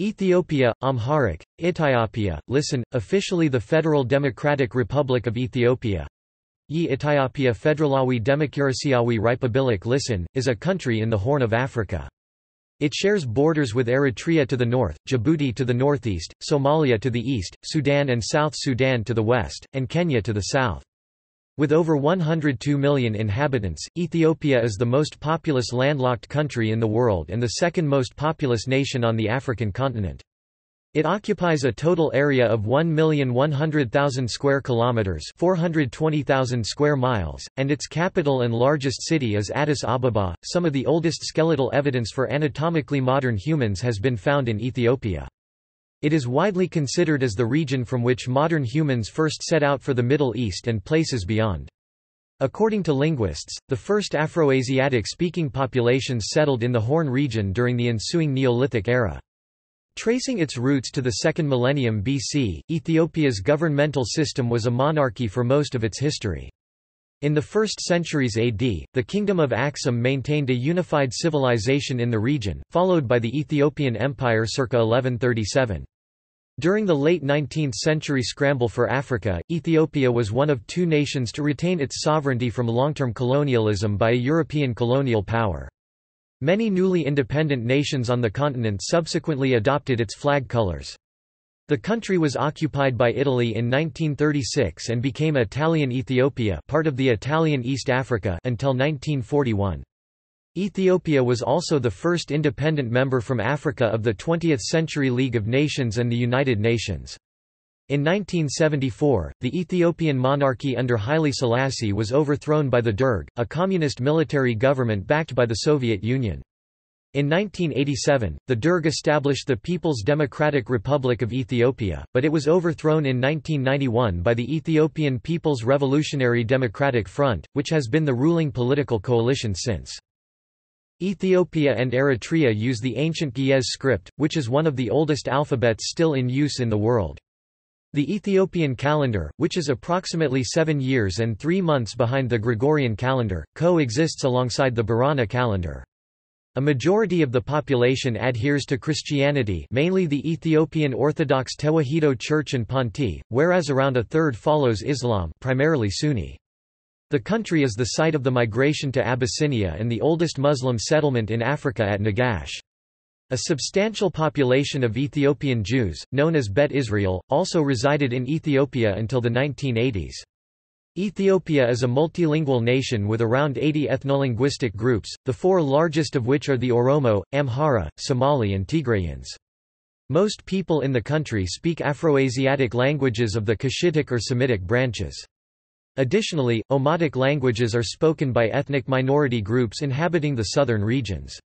Ethiopia, Amharic, Ethiopia, listen, officially the Federal Democratic Republic of Ethiopia. Ye Ethiopia Federalawi Demokrasiawi Republik listen, is a country in the Horn of Africa. It shares borders with Eritrea to the north, Djibouti to the northeast, Somalia to the east, Sudan and South Sudan to the west, and Kenya to the south. With over 102 million inhabitants, Ethiopia is the most populous landlocked country in the world and the second most populous nation on the African continent. It occupies a total area of 1,100,000 square kilometers, 420,000 square miles, and its capital and largest city is Addis Ababa. Some of the oldest skeletal evidence for anatomically modern humans has been found in Ethiopia. It is widely considered as the region from which modern humans first set out for the Middle East and places beyond. According to linguists, the first Afroasiatic-speaking populations settled in the Horn region during the ensuing Neolithic era. Tracing its roots to the second millennium BC, Ethiopia's governmental system was a monarchy for most of its history. In the 1st centuries AD, the Kingdom of Aksum maintained a unified civilization in the region, followed by the Ethiopian Empire circa 1137. During the late 19th-century scramble for Africa, Ethiopia was one of two nations to retain its sovereignty from long-term colonialism by a European colonial power. Many newly independent nations on the continent subsequently adopted its flag colors. The country was occupied by Italy in 1936 and became Italian Ethiopia part of the Italian East Africa until 1941. Ethiopia was also the first independent member from Africa of the 20th Century League of Nations and the United Nations. In 1974, the Ethiopian monarchy under Haile Selassie was overthrown by the Derg, a communist military government backed by the Soviet Union. In 1987, the Derg established the People's Democratic Republic of Ethiopia, but it was overthrown in 1991 by the Ethiopian People's Revolutionary Democratic Front, which has been the ruling political coalition since. Ethiopia and Eritrea use the ancient Ge'ez script, which is one of the oldest alphabets still in use in the world. The Ethiopian calendar, which is approximately seven years and three months behind the Gregorian calendar, co-exists alongside the Borana calendar. A majority of the population adheres to Christianity mainly the Ethiopian Orthodox Tewahedo Church and Ponti, whereas around a third follows Islam primarily Sunni. The country is the site of the migration to Abyssinia and the oldest Muslim settlement in Africa at Negash. A substantial population of Ethiopian Jews, known as Beta Israel, also resided in Ethiopia until the 1980s. Ethiopia is a multilingual nation with around 80 ethnolinguistic groups, the four largest of which are the Oromo, Amhara, Somali and Tigrayans. Most people in the country speak Afroasiatic languages of the Cushitic or Semitic branches. Additionally, Omotic languages are spoken by ethnic minority groups inhabiting the southern regions.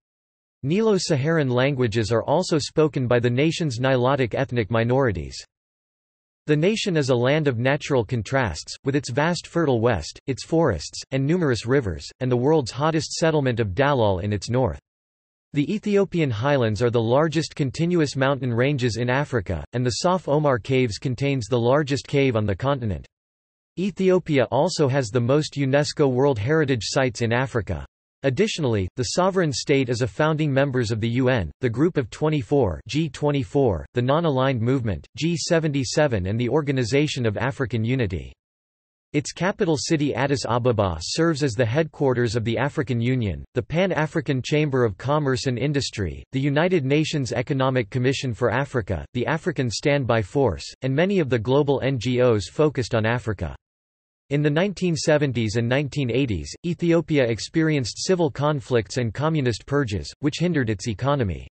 Nilo-Saharan languages are also spoken by the nation's Nilotic ethnic minorities. The nation is a land of natural contrasts, with its vast fertile west, its forests, and numerous rivers, and the world's hottest settlement of Dallol in its north. The Ethiopian highlands are the largest continuous mountain ranges in Africa, and the Sof Omar Caves contains the largest cave on the continent. Ethiopia also has the most UNESCO World Heritage Sites in Africa. Additionally, the sovereign state is a founding members of the UN, the Group of 24 G24, the Non-Aligned Movement, G77 and the Organization of African Unity. Its capital city Addis Ababa serves as the headquarters of the African Union, the Pan-African Chamber of Commerce and Industry, the United Nations Economic Commission for Africa, the African Standby Force, and many of the global NGOs focused on Africa. In the 1970s and 1980s, Ethiopia experienced civil conflicts and communist purges, which hindered its economy.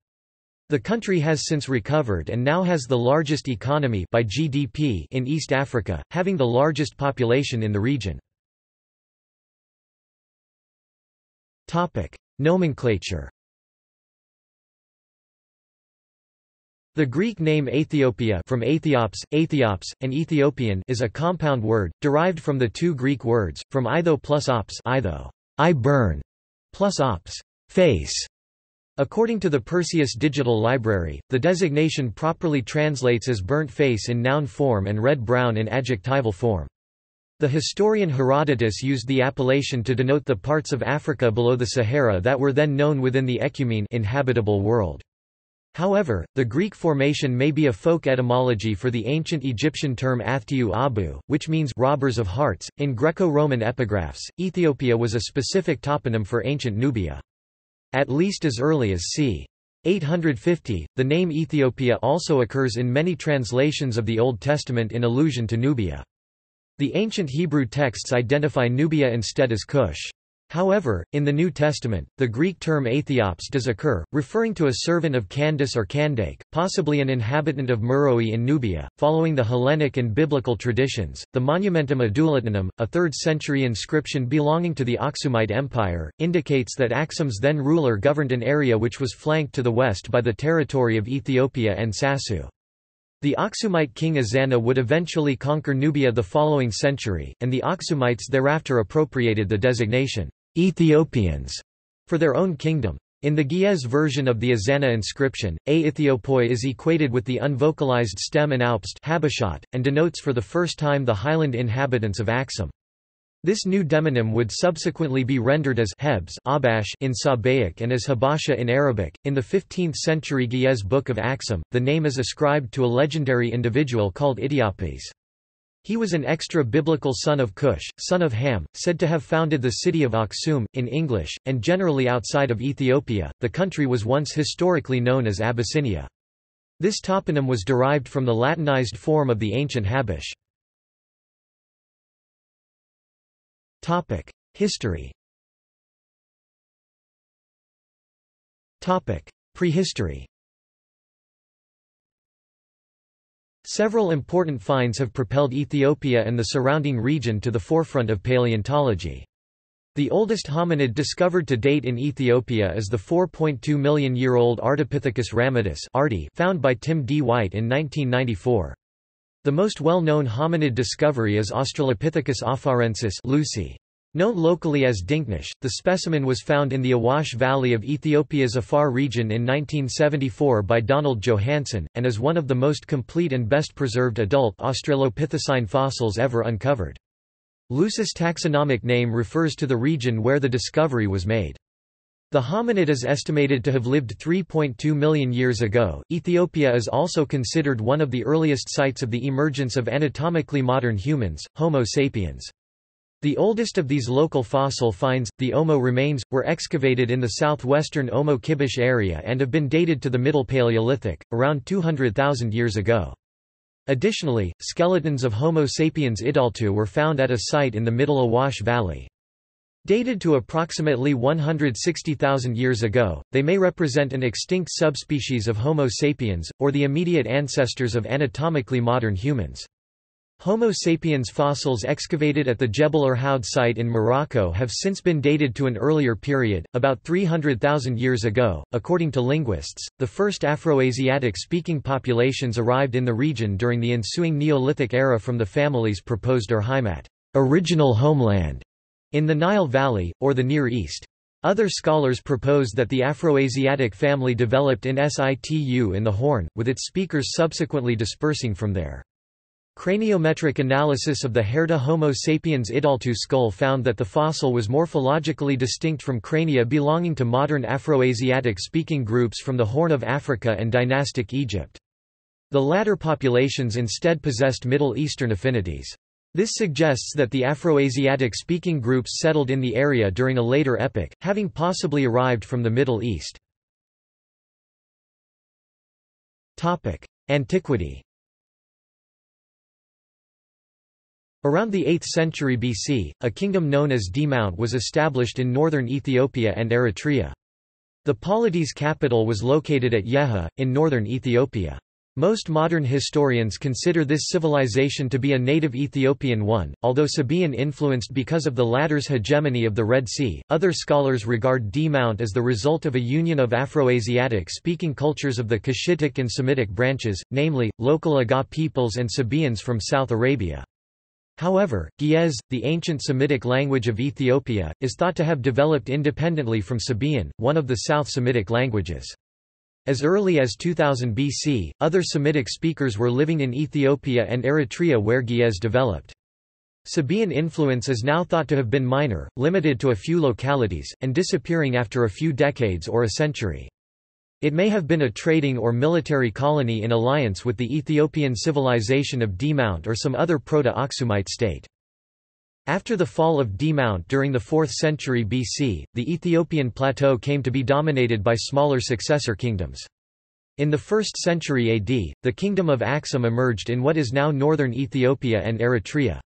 The country has since recovered and now has the largest economy by GDP in East Africa, having the largest population in the region. Topic: Nomenclature The Greek name Aethiopia from Aethiops, Aethiops, and Ethiopian is a compound word, derived from the two Greek words, from itho plus ops itho, I burn, plus ops, face. According to the Perseus Digital Library, the designation properly translates as burnt face in noun form and red-brown in adjectival form. The historian Herodotus used the appellation to denote the parts of Africa below the Sahara that were then known within the Ecumene inhabitable world. However, the Greek formation may be a folk etymology for the ancient Egyptian term Athtiu Abu, which means robbers of hearts. In Greco-Roman epigraphs, Ethiopia was a specific toponym for ancient Nubia. At least as early as c. 850, the name Ethiopia also occurs in many translations of the Old Testament in allusion to Nubia. The ancient Hebrew texts identify Nubia instead as Cush. However, in the New Testament, the Greek term Aethiops does occur, referring to a servant of Candace or Candake, possibly an inhabitant of Meroe in Nubia. Following the Hellenic and biblical traditions, the Monumentum Adulitanum, a 3rd century inscription belonging to the Aksumite Empire, indicates that Aksum's then ruler governed an area which was flanked to the west by the territory of Ethiopia and Sassu. The Aksumite king Ezana would eventually conquer Nubia the following century, and the Aksumites thereafter appropriated the designation, Ethiopians, for their own kingdom. In the Ge'ez version of the Ezana inscription, A Ethiopoi is equated with the unvocalized stem and alpst and denotes for the first time the highland inhabitants of Aksum. This new demonym would subsequently be rendered as Hebs Abash in Sabaic and as Habasha in Arabic. In the 15th century Ge'ez Book of Aksum, the name is ascribed to a legendary individual called Idiapes. He was an extra-biblical son of Cush, son of Ham, said to have founded the city of Aksum, in English, and generally outside of Ethiopia. The country was once historically known as Abyssinia. This toponym was derived from the Latinized form of the ancient Habash. History Prehistory Several important finds have propelled Ethiopia and the surrounding region to the forefront of paleontology. The oldest hominid discovered to date in Ethiopia is the 4.2 million year old Ardipithecus ramidus found by Tim D. White in 1994. The most well-known hominid discovery is Australopithecus afarensis Lucy. Known locally as Dinknesh, the specimen was found in the Awash Valley of Ethiopia's Afar region in 1974 by Donald Johanson, and is one of the most complete and best preserved adult Australopithecine fossils ever uncovered. Lucy's taxonomic name refers to the region where the discovery was made. The hominid is estimated to have lived 3.2 million years ago. Ethiopia is also considered one of the earliest sites of the emergence of anatomically modern humans, Homo sapiens. The oldest of these local fossil finds, the Omo remains, were excavated in the southwestern Omo Kibish area and have been dated to the Middle Paleolithic, around 200,000 years ago. Additionally, skeletons of Homo sapiens idaltu were found at a site in the Middle Awash Valley. Dated to approximately 160,000 years ago, they may represent an extinct subspecies of Homo sapiens, or the immediate ancestors of anatomically modern humans. Homo sapiens fossils excavated at the Jebel Irhoud site in Morocco have since been dated to an earlier period, about 300,000 years ago. According to linguists, the first Afroasiatic speaking populations arrived in the region during the ensuing Neolithic era from the families proposed Urheimat, original homeland, in the Nile Valley, or the Near East. Other scholars propose that the Afroasiatic family developed in situ in the Horn, with its speakers subsequently dispersing from there. Craniometric analysis of the Herto Homo sapiens idaltu skull found that the fossil was morphologically distinct from crania belonging to modern Afroasiatic speaking groups from the Horn of Africa and dynastic Egypt. The latter populations instead possessed Middle Eastern affinities. This suggests that the Afroasiatic speaking groups settled in the area during a later epoch, having possibly arrived from the Middle East. Antiquity Around the 8th century BC, a kingdom known as Dimount was established in northern Ethiopia and Eritrea. The polity's capital was located at Yeha, in northern Ethiopia. Most modern historians consider this civilization to be a native Ethiopian one, although Sabaean influenced because of the latter's hegemony of the Red Sea. Other scholars regard D Mount as the result of a union of Afroasiatic speaking cultures of the Cushitic and Semitic branches, namely, local Aga peoples and Sabaeans from South Arabia. However, Ge'ez, the ancient Semitic language of Ethiopia, is thought to have developed independently from Sabaean, one of the South Semitic languages. As early as 2000 BC, other Semitic speakers were living in Ethiopia and Eritrea where Ge'ez developed. Sabaean influence is now thought to have been minor, limited to a few localities, and disappearing after a few decades or a century. It may have been a trading or military colony in alliance with the Ethiopian civilization of Demount or some other Proto-Aksumite state. After the fall of Demount during the 4th century BC, the Ethiopian plateau came to be dominated by smaller successor kingdoms. In the 1st century AD, the kingdom of Aksum emerged in what is now northern Ethiopia and Eritrea.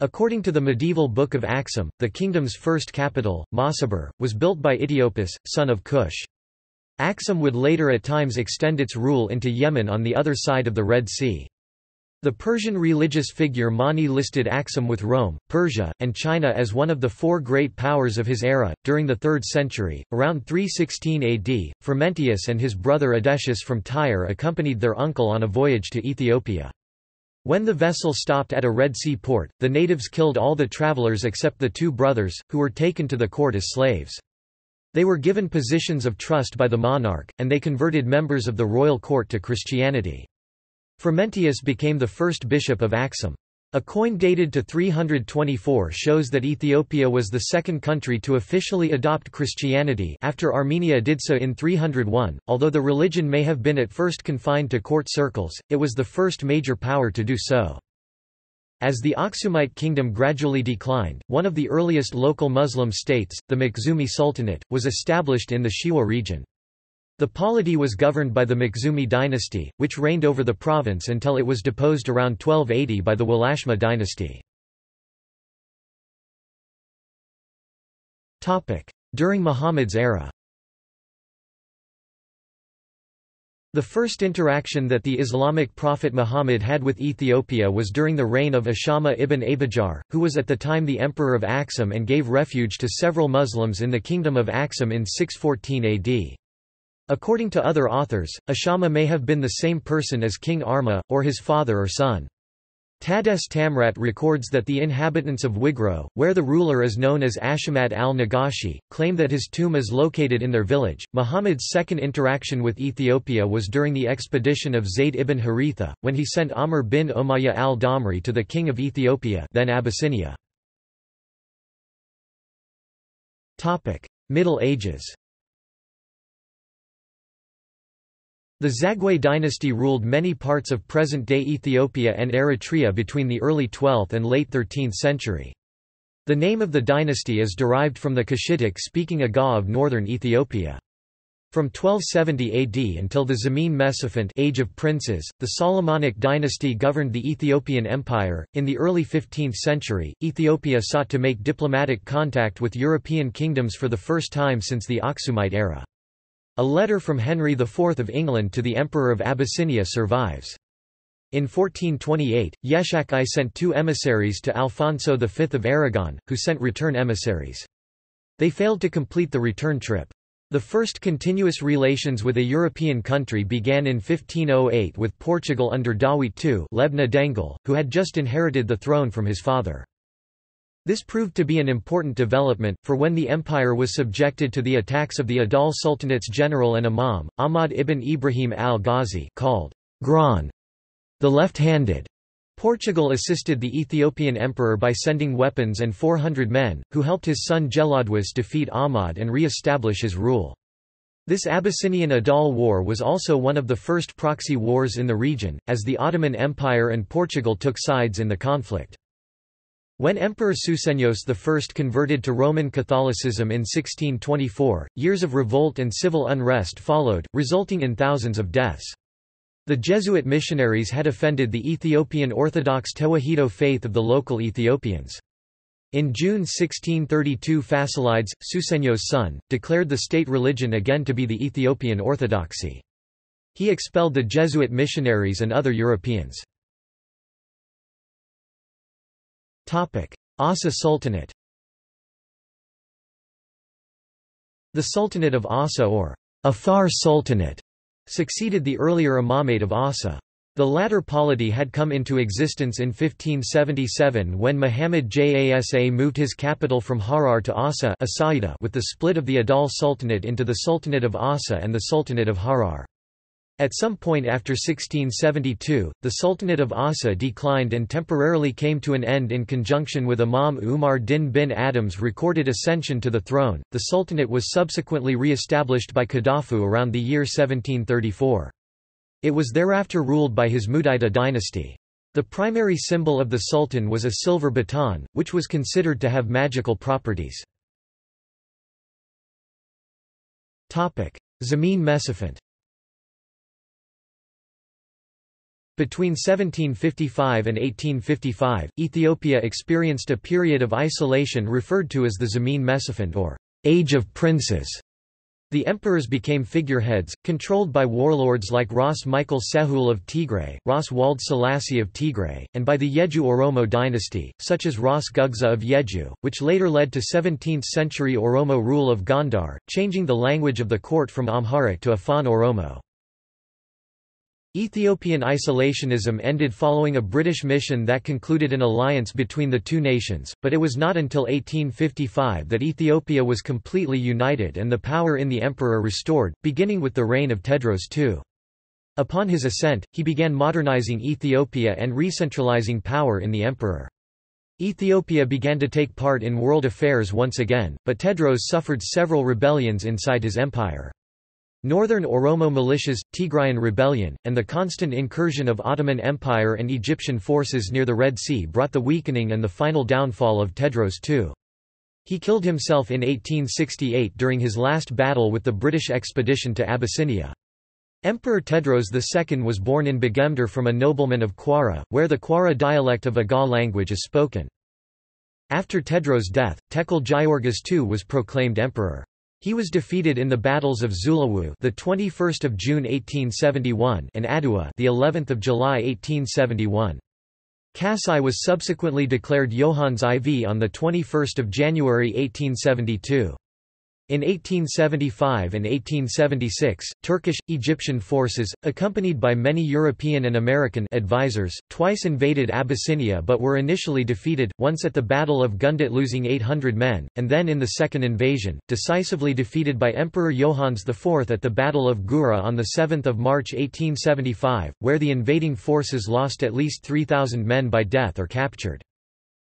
According to the medieval Book of Aksum, the kingdom's first capital, Mazaber, was built by Etiopus, son of Cush. Aksum would later at times extend its rule into Yemen on the other side of the Red Sea. The Persian religious figure Mani listed Aksum with Rome, Persia, and China as one of the four great powers of his era. During the 3rd century, around 316 AD, Frumentius and his brother Edesius from Tyre accompanied their uncle on a voyage to Ethiopia. When the vessel stopped at a Red Sea port, the natives killed all the travelers except the two brothers, who were taken to the court as slaves. They were given positions of trust by the monarch, and they converted members of the royal court to Christianity. Frumentius became the first bishop of Aksum. A coin dated to 324 shows that Ethiopia was the second country to officially adopt Christianity after Armenia did so in 301. Although the religion may have been at first confined to court circles, it was the first major power to do so. As the Aksumite kingdom gradually declined, one of the earliest local Muslim states, the Makhzumi Sultanate, was established in the Shewa region. The polity was governed by the Makhzumi dynasty, which reigned over the province until it was deposed around 1280 by the Walashma dynasty. During Muhammad's era The first interaction that the Islamic prophet Muhammad had with Ethiopia was during the reign of Ashama ibn Abijar, who was at the time the emperor of Aksum and gave refuge to several Muslims in the kingdom of Aksum in 614 AD. According to other authors, Ashama may have been the same person as King Arma, or his father or son. Taddesse Tamrat records that the inhabitants of Wiqro, where the ruler is known as Ashamat al-Nagashi, claim that his tomb is located in their village. Muhammad's second interaction with Ethiopia was during the expedition of Zayd ibn Haritha, when he sent Amr bin Umayyah al-Damri to the king of Ethiopia then Abyssinia. Middle Ages The Zagwe dynasty ruled many parts of present-day Ethiopia and Eritrea between the early 12th and late 13th century. The name of the dynasty is derived from the Cushitic-speaking Aga of northern Ethiopia. From 1270 AD until the Zemene Mesafint Age of Princes, the Solomonic dynasty governed the Ethiopian Empire. In the early 15th century, Ethiopia sought to make diplomatic contact with European kingdoms for the first time since the Aksumite era. A letter from Henry IV of England to the Emperor of Abyssinia survives. In 1428, Yeshak I sent two emissaries to Alfonso V of Aragon, who sent return emissaries. They failed to complete the return trip. The first continuous relations with a European country began in 1508 with Portugal under Dawit II Lebna Dengel, who had just inherited the throne from his father. This proved to be an important development, for when the empire was subjected to the attacks of the Adal Sultanate's general and imam, Ahmad ibn Ibrahim al-Ghazi called Gran, the left-handed, Portugal assisted the Ethiopian emperor by sending weapons and 400 men, who helped his son Gelawdewos defeat Ahmad and re-establish his rule. This Abyssinian Adal War was also one of the first proxy wars in the region, as the Ottoman Empire and Portugal took sides in the conflict. When Emperor Susenyos I converted to Roman Catholicism in 1624, years of revolt and civil unrest followed, resulting in thousands of deaths. The Jesuit missionaries had offended the Ethiopian Orthodox Tewahedo faith of the local Ethiopians. In June 1632 Fasilides, Susenyos' son, declared the state religion again to be the Ethiopian Orthodoxy. He expelled the Jesuit missionaries and other Europeans. Aussa Sultanate The Sultanate of Aussa or Afar Sultanate succeeded the earlier imamate of Aussa. The latter polity had come into existence in 1577 when Muhammad Jasa moved his capital from Harar to Aussa with the split of the Adal Sultanate into the Sultanate of Aussa and the Sultanate of Harar. At some point after 1672, the Sultanate of Aussa declined and temporarily came to an end in conjunction with Imam Umar din bin Adam's recorded ascension to the throne. The Sultanate was subsequently re established by Kedafu around the year 1734. It was thereafter ruled by his Mudaita dynasty. The primary symbol of the Sultan was a silver baton, which was considered to have magical properties. Zemene Mesafint Between 1755 and 1855, Ethiopia experienced a period of isolation referred to as the Zemene Mesafint or Age of Princes. The emperors became figureheads, controlled by warlords like Ras Michael Sehul of Tigray, Ras Wald Selassie of Tigray, and by the Yeju Oromo dynasty, such as Ras Gugsa of Yeju, which later led to 17th-century Oromo rule of Gondar, changing the language of the court from Amharic to Afan Oromo. Ethiopian isolationism ended following a British mission that concluded an alliance between the two nations, but it was not until 1855 that Ethiopia was completely united and the power in the emperor restored, beginning with the reign of Tewodros II. Upon his ascent, he began modernizing Ethiopia and re-centralizing power in the emperor. Ethiopia began to take part in world affairs once again, but Tewodros suffered several rebellions inside his empire. Northern Oromo militias, Tigrayan rebellion, and the constant incursion of Ottoman Empire and Egyptian forces near the Red Sea brought the weakening and the final downfall of Tewodros II. He killed himself in 1868 during his last battle with the British expedition to Abyssinia. Emperor Tewodros II was born in Begemder from a nobleman of Kwara, where the Kwara dialect of Aga language is spoken. After Tewodros' death, Tekle Giyorgis II was proclaimed emperor. He was defeated in the battles of Zulawu, the 21st of June 1871, and Adua, the 11th of July 1871. Kasai was subsequently declared Johannes IV on the 21st of January 1872. In 1875 and 1876, Turkish-Egyptian forces, accompanied by many European and American advisors, twice invaded Abyssinia but were initially defeated, once at the Battle of Gundet losing 800 men, and then in the second invasion, decisively defeated by Emperor Johannes IV at the Battle of Gura on 7 March 1875, where the invading forces lost at least 3,000 men by death or captured.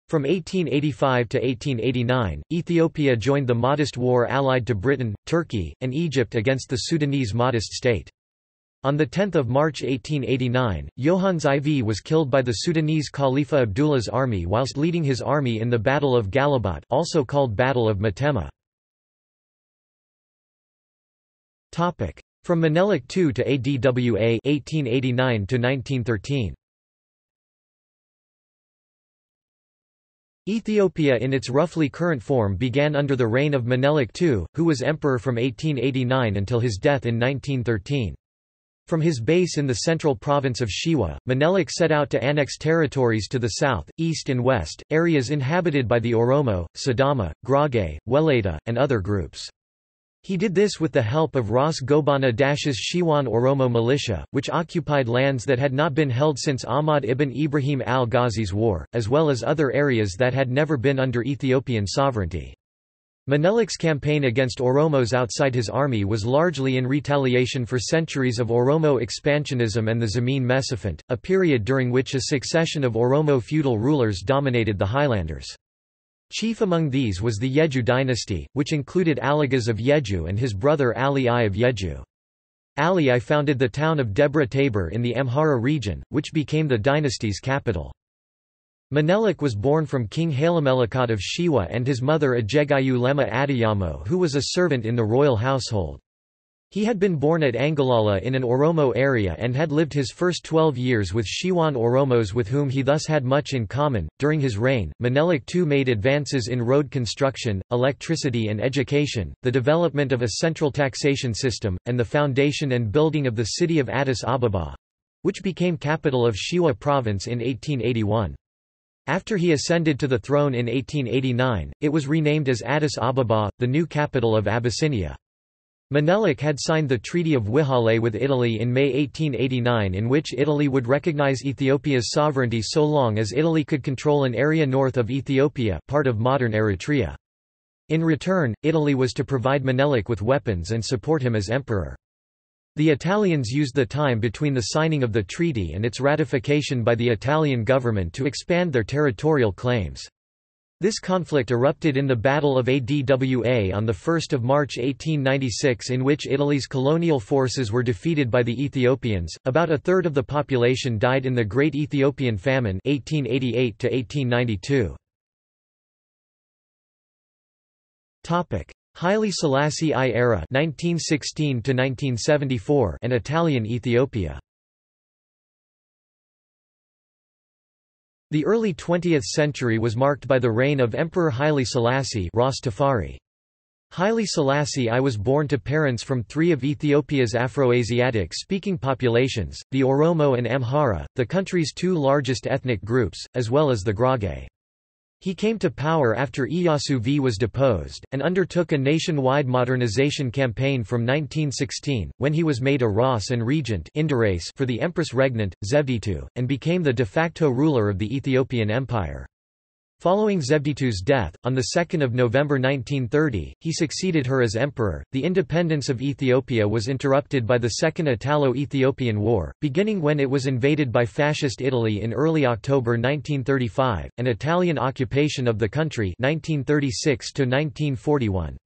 From 1885 to 1889, Ethiopia joined the Mahdist War allied to Britain, Turkey, and Egypt against the Sudanese Mahdist state. On 10 March 1889, Johannes IV was killed by the Sudanese Khalifa Abdullah's army whilst leading his army in the Battle of Galabat also called Battle of Matema. From Menelik II to ADWA 1889 to 1913. Ethiopia in its roughly current form began under the reign of Menelik II, who was emperor from 1889 until his death in 1913. From his base in the central province of Shewa, Menelik set out to annex territories to the south, east and west, areas inhabited by the Oromo, Sidama, Gurage, Welayta, and other groups. He did this with the help of Ras Gobana Dacche's Shewan Oromo militia, which occupied lands that had not been held since Ahmad ibn Ibrahim al-Ghazi's war, as well as other areas that had never been under Ethiopian sovereignty. Menelik's campaign against Oromos outside his army was largely in retaliation for centuries of Oromo expansionism and the Zemene Mesafint, a period during which a succession of Oromo feudal rulers dominated the highlanders. Chief among these was the Yeju dynasty, which included Aligas of Yeju and his brother Ali I of Yeju. Ali I founded the town of Debre Tabor in the Amhara region, which became the dynasty's capital. Menelik was born from King Hailemelikat of Shewa and his mother Ejegayu Lema Adiyamo who was a servant in the royal household. He had been born at Angolala in an Oromo area and had lived his first 12 years with Shewan Oromos with whom he thus had much in common. During his reign, Menelik II made advances in road construction, electricity and education, the development of a central taxation system, and the foundation and building of the city of Addis Ababa which became capital of Shewa province in 1881. After he ascended to the throne in 1889, it was renamed as Addis Ababa, the new capital of Abyssinia. Menelik had signed the Treaty of Wihale with Italy in May 1889 in which Italy would recognize Ethiopia's sovereignty so long as Italy could control an area north of Ethiopia part of modern Eritrea. In return, Italy was to provide Menelik with weapons and support him as emperor. The Italians used the time between the signing of the treaty and its ratification by the Italian government to expand their territorial claims. This conflict erupted in the Battle of Adwa on 1 March 1896 in which Italy's colonial forces were defeated by the Ethiopians. About a third of the population died in the Great Ethiopian Famine 1888 1892. Topic: Haile Selassie I era (1916–1974) and Italian Ethiopia. The early 20th century was marked by the reign of Emperor Haile Selassie. Haile Selassie I was born to parents from three of Ethiopia's Afroasiatic-speaking populations, the Oromo and Amhara, the country's two largest ethnic groups, as well as the Gurage. He came to power after Iyasu V was deposed, and undertook a nationwide modernization campaign from 1916, when he was made a Ras and regent for the empress regnant, Zewditu, and became the de facto ruler of the Ethiopian Empire. Following Zewditu's death, on 2 November 1930, he succeeded her as emperor. The independence of Ethiopia was interrupted by the Second Italo-Ethiopian War, beginning when it was invaded by Fascist Italy in early October 1935, and Italian occupation of the country 1936 -1941.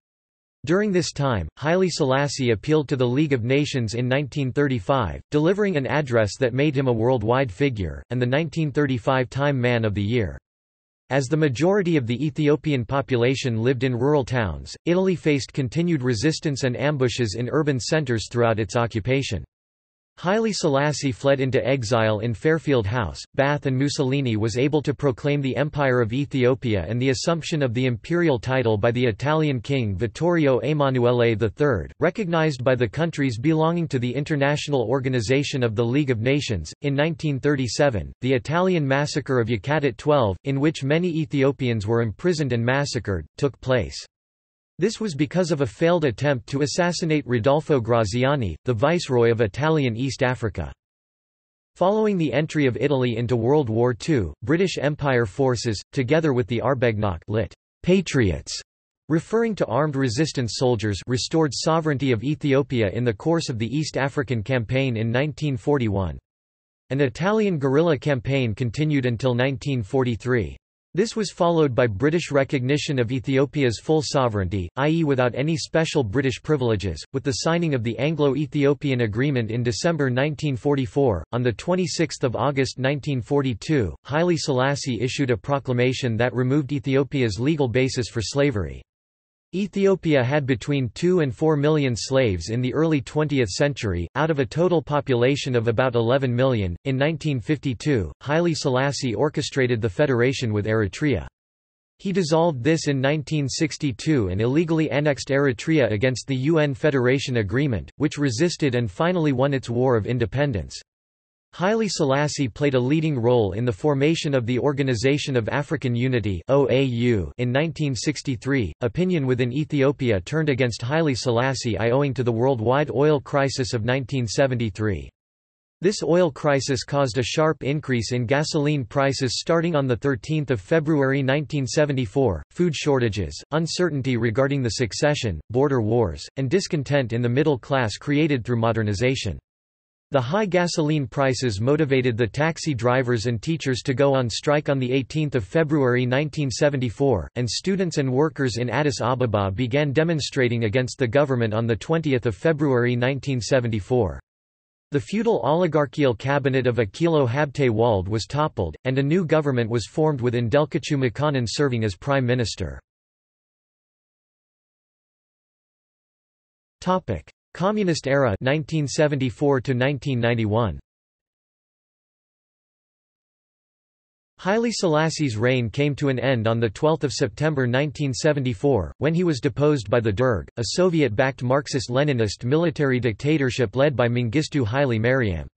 During this time, Haile Selassie appealed to the League of Nations in 1935, delivering an address that made him a worldwide figure, and the 1935 Time Man of the Year. As the majority of the Ethiopian population lived in rural towns, Italy faced continued resistance and ambushes in urban centers throughout its occupation. Haile Selassie fled into exile in Fairfield House, Bath and Mussolini was able to proclaim the Empire of Ethiopia and the assumption of the imperial title by the Italian king Vittorio Emanuele III, recognized by the countries belonging to the International Organization of the League of Nations. In 1937, the Italian massacre of Yekatit 12, in which many Ethiopians were imprisoned and massacred, took place. This was because of a failed attempt to assassinate Rodolfo Graziani, the viceroy of Italian East Africa. Following the entry of Italy into World War II, British Empire forces, together with the Arbegnach lit. Patriots, referring to armed resistance soldiers restored sovereignty of Ethiopia in the course of the East African Campaign in 1941. An Italian guerrilla campaign continued until 1943. This was followed by British recognition of Ethiopia's full sovereignty, i.e. without any special British privileges, with the signing of the Anglo-Ethiopian Agreement in December 1944. On 26 August 1942, Haile Selassie issued a proclamation that removed Ethiopia's legal basis for slavery. Ethiopia had between 2 and 4 million slaves in the early 20th century, out of a total population of about 11 million. In 1952, Haile Selassie orchestrated the federation with Eritrea. He dissolved this in 1962 and illegally annexed Eritrea against the UN Federation Agreement, which resisted and finally won its war of independence. Haile Selassie played a leading role in the formation of the Organization of African Unity in 1963. Opinion within Ethiopia turned against Haile Selassie I owing to the worldwide oil crisis of 1973. This oil crisis caused a sharp increase in gasoline prices starting on 13 February 1974, food shortages, uncertainty regarding the succession, border wars, and discontent in the middle class created through modernization. The high gasoline prices motivated the taxi drivers and teachers to go on strike on 18 February 1974, and students and workers in Addis Ababa began demonstrating against the government on 20 February 1974. The feudal oligarchical cabinet of Aklilu Habte Wald was toppled, and a new government was formed with Endelkachew Makonnen serving as prime minister. Communist era 1974 to 1991 Haile Selassie's reign came to an end on 12 September 1974, when he was deposed by the Derg, a Soviet-backed Marxist-Leninist military dictatorship led by Mengistu Haile Mariam.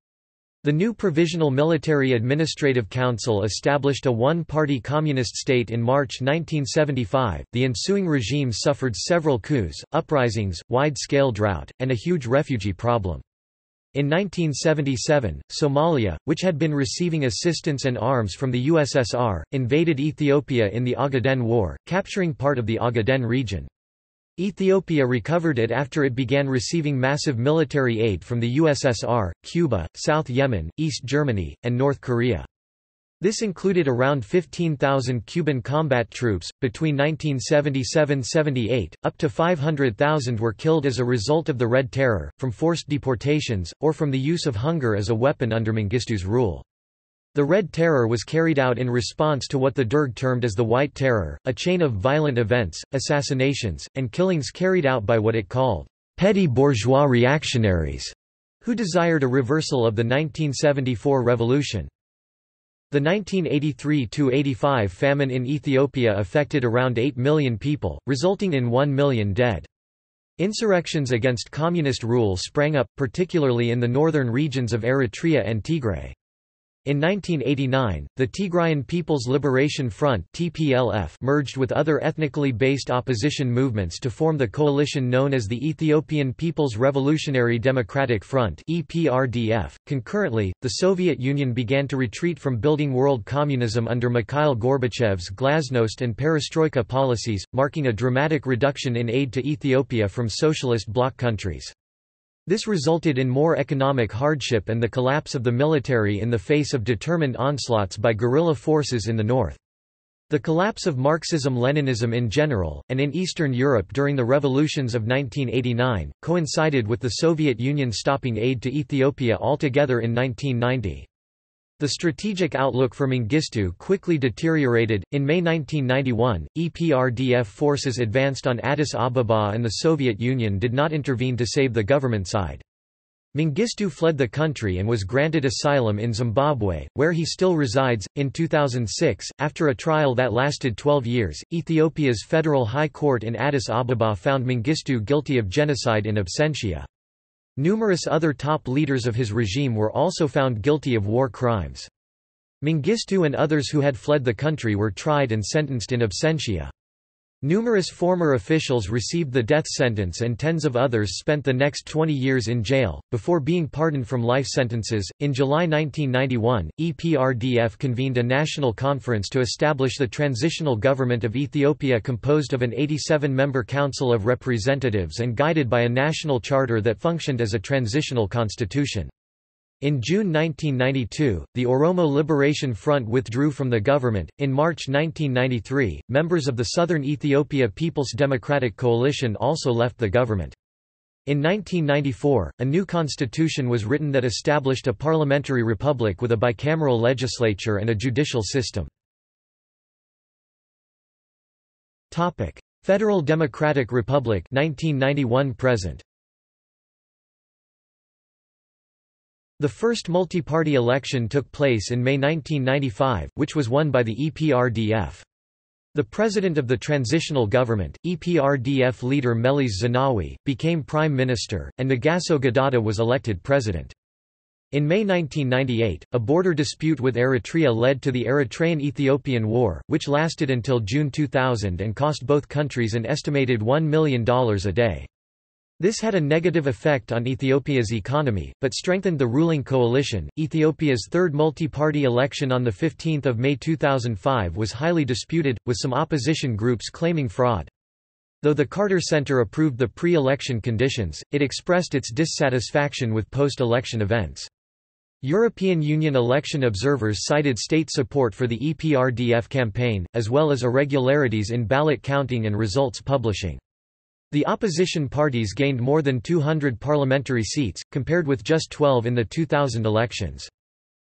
The new Provisional Military Administrative Council established a one-party communist state in March 1975. The ensuing regime suffered several coups, uprisings, wide-scale drought, and a huge refugee problem. In 1977, Somalia, which had been receiving assistance and arms from the USSR, invaded Ethiopia in the Ogaden War, capturing part of the Ogaden region. Ethiopia recovered it after it began receiving massive military aid from the USSR, Cuba, South Yemen, East Germany, and North Korea. This included around 15,000 Cuban combat troops. Between 1977 78, up to 500,000 were killed as a result of the Red Terror, from forced deportations, or from the use of hunger as a weapon under Mengistu's rule. The Red Terror was carried out in response to what the Derg termed as the White Terror, a chain of violent events, assassinations, and killings carried out by what it called petty bourgeois reactionaries, who desired a reversal of the 1974 revolution. The 1983–85 famine in Ethiopia affected around 8 million people, resulting in 1 million dead. Insurrections against communist rule sprang up, particularly in the northern regions of Eritrea and Tigray. In 1989, the Tigrayan People's Liberation Front (TPLF) merged with other ethnically based opposition movements to form the coalition known as the Ethiopian People's Revolutionary Democratic Front (EPRDF). Concurrently, the Soviet Union began to retreat from building world communism under Mikhail Gorbachev's glasnost and perestroika policies, marking a dramatic reduction in aid to Ethiopia from socialist bloc countries. This resulted in more economic hardship and the collapse of the military in the face of determined onslaughts by guerrilla forces in the north. The collapse of Marxism-Leninism in general, and in Eastern Europe during the revolutions of 1989, coincided with the Soviet Union stopping aid to Ethiopia altogether in 1990. The strategic outlook for Mengistu quickly deteriorated. In May 1991, EPRDF forces advanced on Addis Ababa and the Soviet Union did not intervene to save the government side. Mengistu fled the country and was granted asylum in Zimbabwe, where he still resides. In 2006, after a trial that lasted 12 years, Ethiopia's Federal High Court in Addis Ababa found Mengistu guilty of genocide in absentia. Numerous other top leaders of his regime were also found guilty of war crimes. Mengistu and others who had fled the country were tried and sentenced in absentia. Numerous former officials received the death sentence and tens of others spent the next 20 years in jail, before being pardoned from life sentences. In July 1991, EPRDF convened a national conference to establish the Transitional Government of Ethiopia composed of an 87 member Council of Representatives and guided by a national charter that functioned as a transitional constitution. In June 1992, the Oromo Liberation Front withdrew from the government. In March 1993, members of the Southern Ethiopia People's Democratic Coalition also left the government. In 1994, a new constitution was written that established a parliamentary republic with a bicameral legislature and a judicial system. Topic: Federal Democratic Republic 1991 present. The first multi-party election took place in May 1995, which was won by the EPRDF. The president of the transitional government, EPRDF leader Meles Zenawi, became prime minister, and Negasso Gidada was elected president. In May 1998, a border dispute with Eritrea led to the Eritrean-Ethiopian War, which lasted until June 2000 and cost both countries an estimated $1 million a day. This had a negative effect on Ethiopia's economy, but strengthened the ruling coalition. Ethiopia's third multi party election on 15 May 2005 was highly disputed, with some opposition groups claiming fraud. Though the Carter Center approved the pre election conditions, it expressed its dissatisfaction with post election events. European Union election observers cited state support for the EPRDF campaign, as well as irregularities in ballot counting and results publishing. The opposition parties gained more than 200 parliamentary seats, compared with just 12 in the 2000 elections.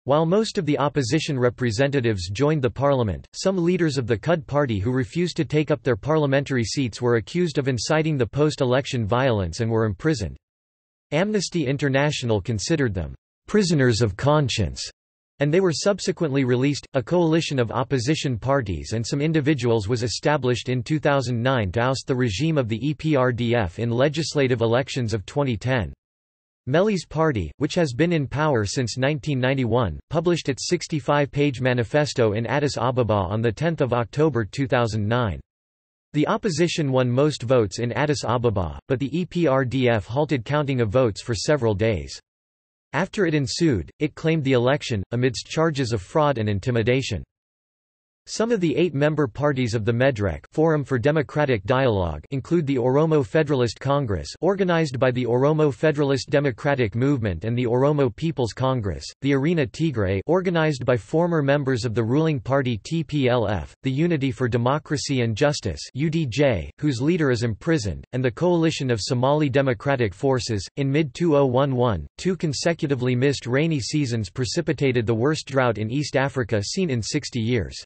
While most of the opposition representatives joined the parliament, some leaders of the CUD party who refused to take up their parliamentary seats were accused of inciting the post-election violence and were imprisoned. Amnesty International considered them prisoners of conscience and they were subsequently released. A coalition of opposition parties and some individuals was established in 2009 to oust the regime of the EPRDF in legislative elections of 2010. Meles Party, which has been in power since 1991, published its 65-page manifesto in Addis Ababa on 10 October 2009. The opposition won most votes in Addis Ababa, but the EPRDF halted counting of votes for several days. After it ensued, it claimed the election, amidst charges of fraud and intimidation. Some of the eight member parties of the Medrek Forum for Democratic Dialogue include the Oromo Federalist Congress organized by the Oromo Federalist Democratic Movement and the Oromo People's Congress, the Arena Tigray organized by former members of the ruling party TPLF, the Unity for Democracy and Justice UDJ, whose leader is imprisoned, and the Coalition of Somali Democratic Forces. In mid-2011, two consecutively missed rainy seasons precipitated the worst drought in East Africa seen in 60 years.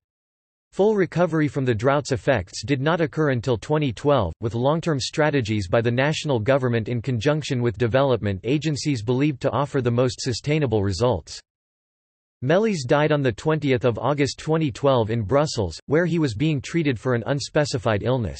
Full recovery from the drought's effects did not occur until 2012, with long-term strategies by the national government in conjunction with development agencies believed to offer the most sustainable results. Meles died on 20 August 2012 in Brussels, where he was being treated for an unspecified illness.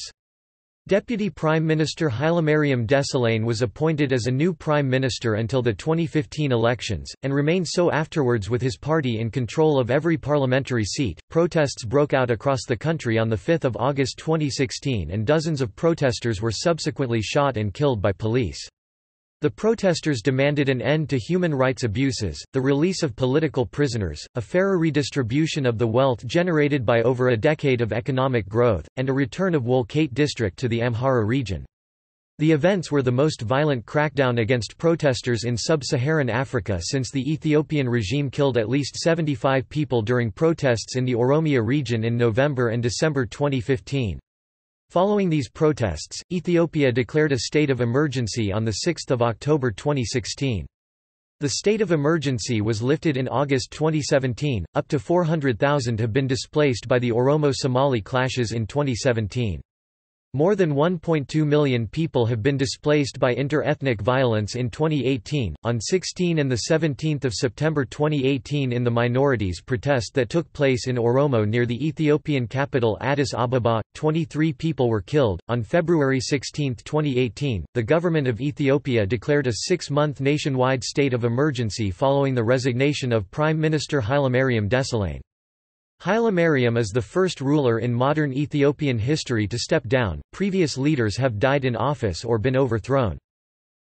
Deputy Prime Minister Hailemariam Desalegn was appointed as a new Prime Minister until the 2015 elections, and remained so afterwards with his party in control of every parliamentary seat. Protests broke out across the country on 5 August 2016 and dozens of protesters were subsequently shot and killed by police. The protesters demanded an end to human rights abuses, the release of political prisoners, a fairer redistribution of the wealth generated by over a decade of economic growth, and a return of Wolkate district to the Amhara region. The events were the most violent crackdown against protesters in sub-Saharan Africa since the Ethiopian regime killed at least 75 people during protests in the Oromia region in November and December 2015. Following these protests, Ethiopia declared a state of emergency on 6 October 2016. The state of emergency was lifted in August 2017. Up to 400,000 have been displaced by the Oromo Somali clashes in 2017. More than 1.2 million people have been displaced by inter-ethnic violence in 2018. On 16 and the 17th of September 2018 in the minorities protest that took place in Oromo near the Ethiopian capital Addis Ababa, 23 people were killed. On February 16, 2018, the government of Ethiopia declared a 6-month nationwide state of emergency following the resignation of Prime Minister Hailemariam Desalegn. Hailemariam is the first ruler in modern Ethiopian history to step down, previous leaders have died in office or been overthrown.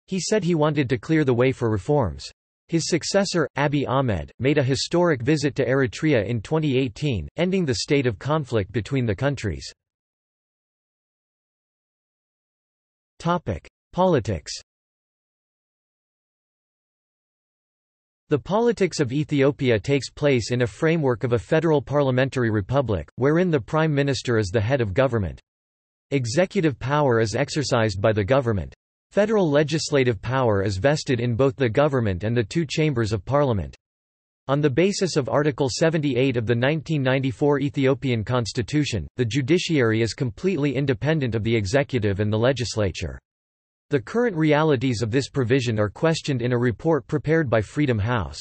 He said he wanted to clear the way for reforms. His successor, Abiy Ahmed, made a historic visit to Eritrea in 2018, ending the state of conflict between the countries. Politics The politics of Ethiopia takes place in a framework of a federal parliamentary republic, wherein the prime minister is the head of government. Executive power is exercised by the government. Federal legislative power is vested in both the government and the two chambers of parliament. On the basis of Article 78 of the 1994 Ethiopian constitution, the judiciary is completely independent of the executive and the legislature. The current realities of this provision are questioned in a report prepared by Freedom House.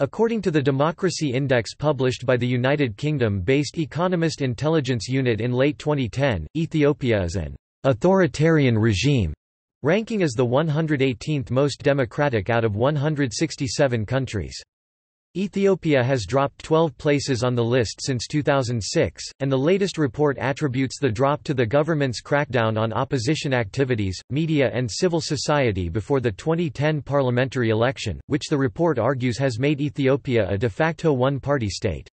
According to the Democracy Index published by the United Kingdom-based Economist Intelligence Unit in late 2010, Ethiopia is an authoritarian regime, ranking as the 118th most democratic out of 167 countries. Ethiopia has dropped 12 places on the list since 2006, and the latest report attributes the drop to the government's crackdown on opposition activities, media and civil society before the 2010 parliamentary election, which the report argues has made Ethiopia a de facto one-party state.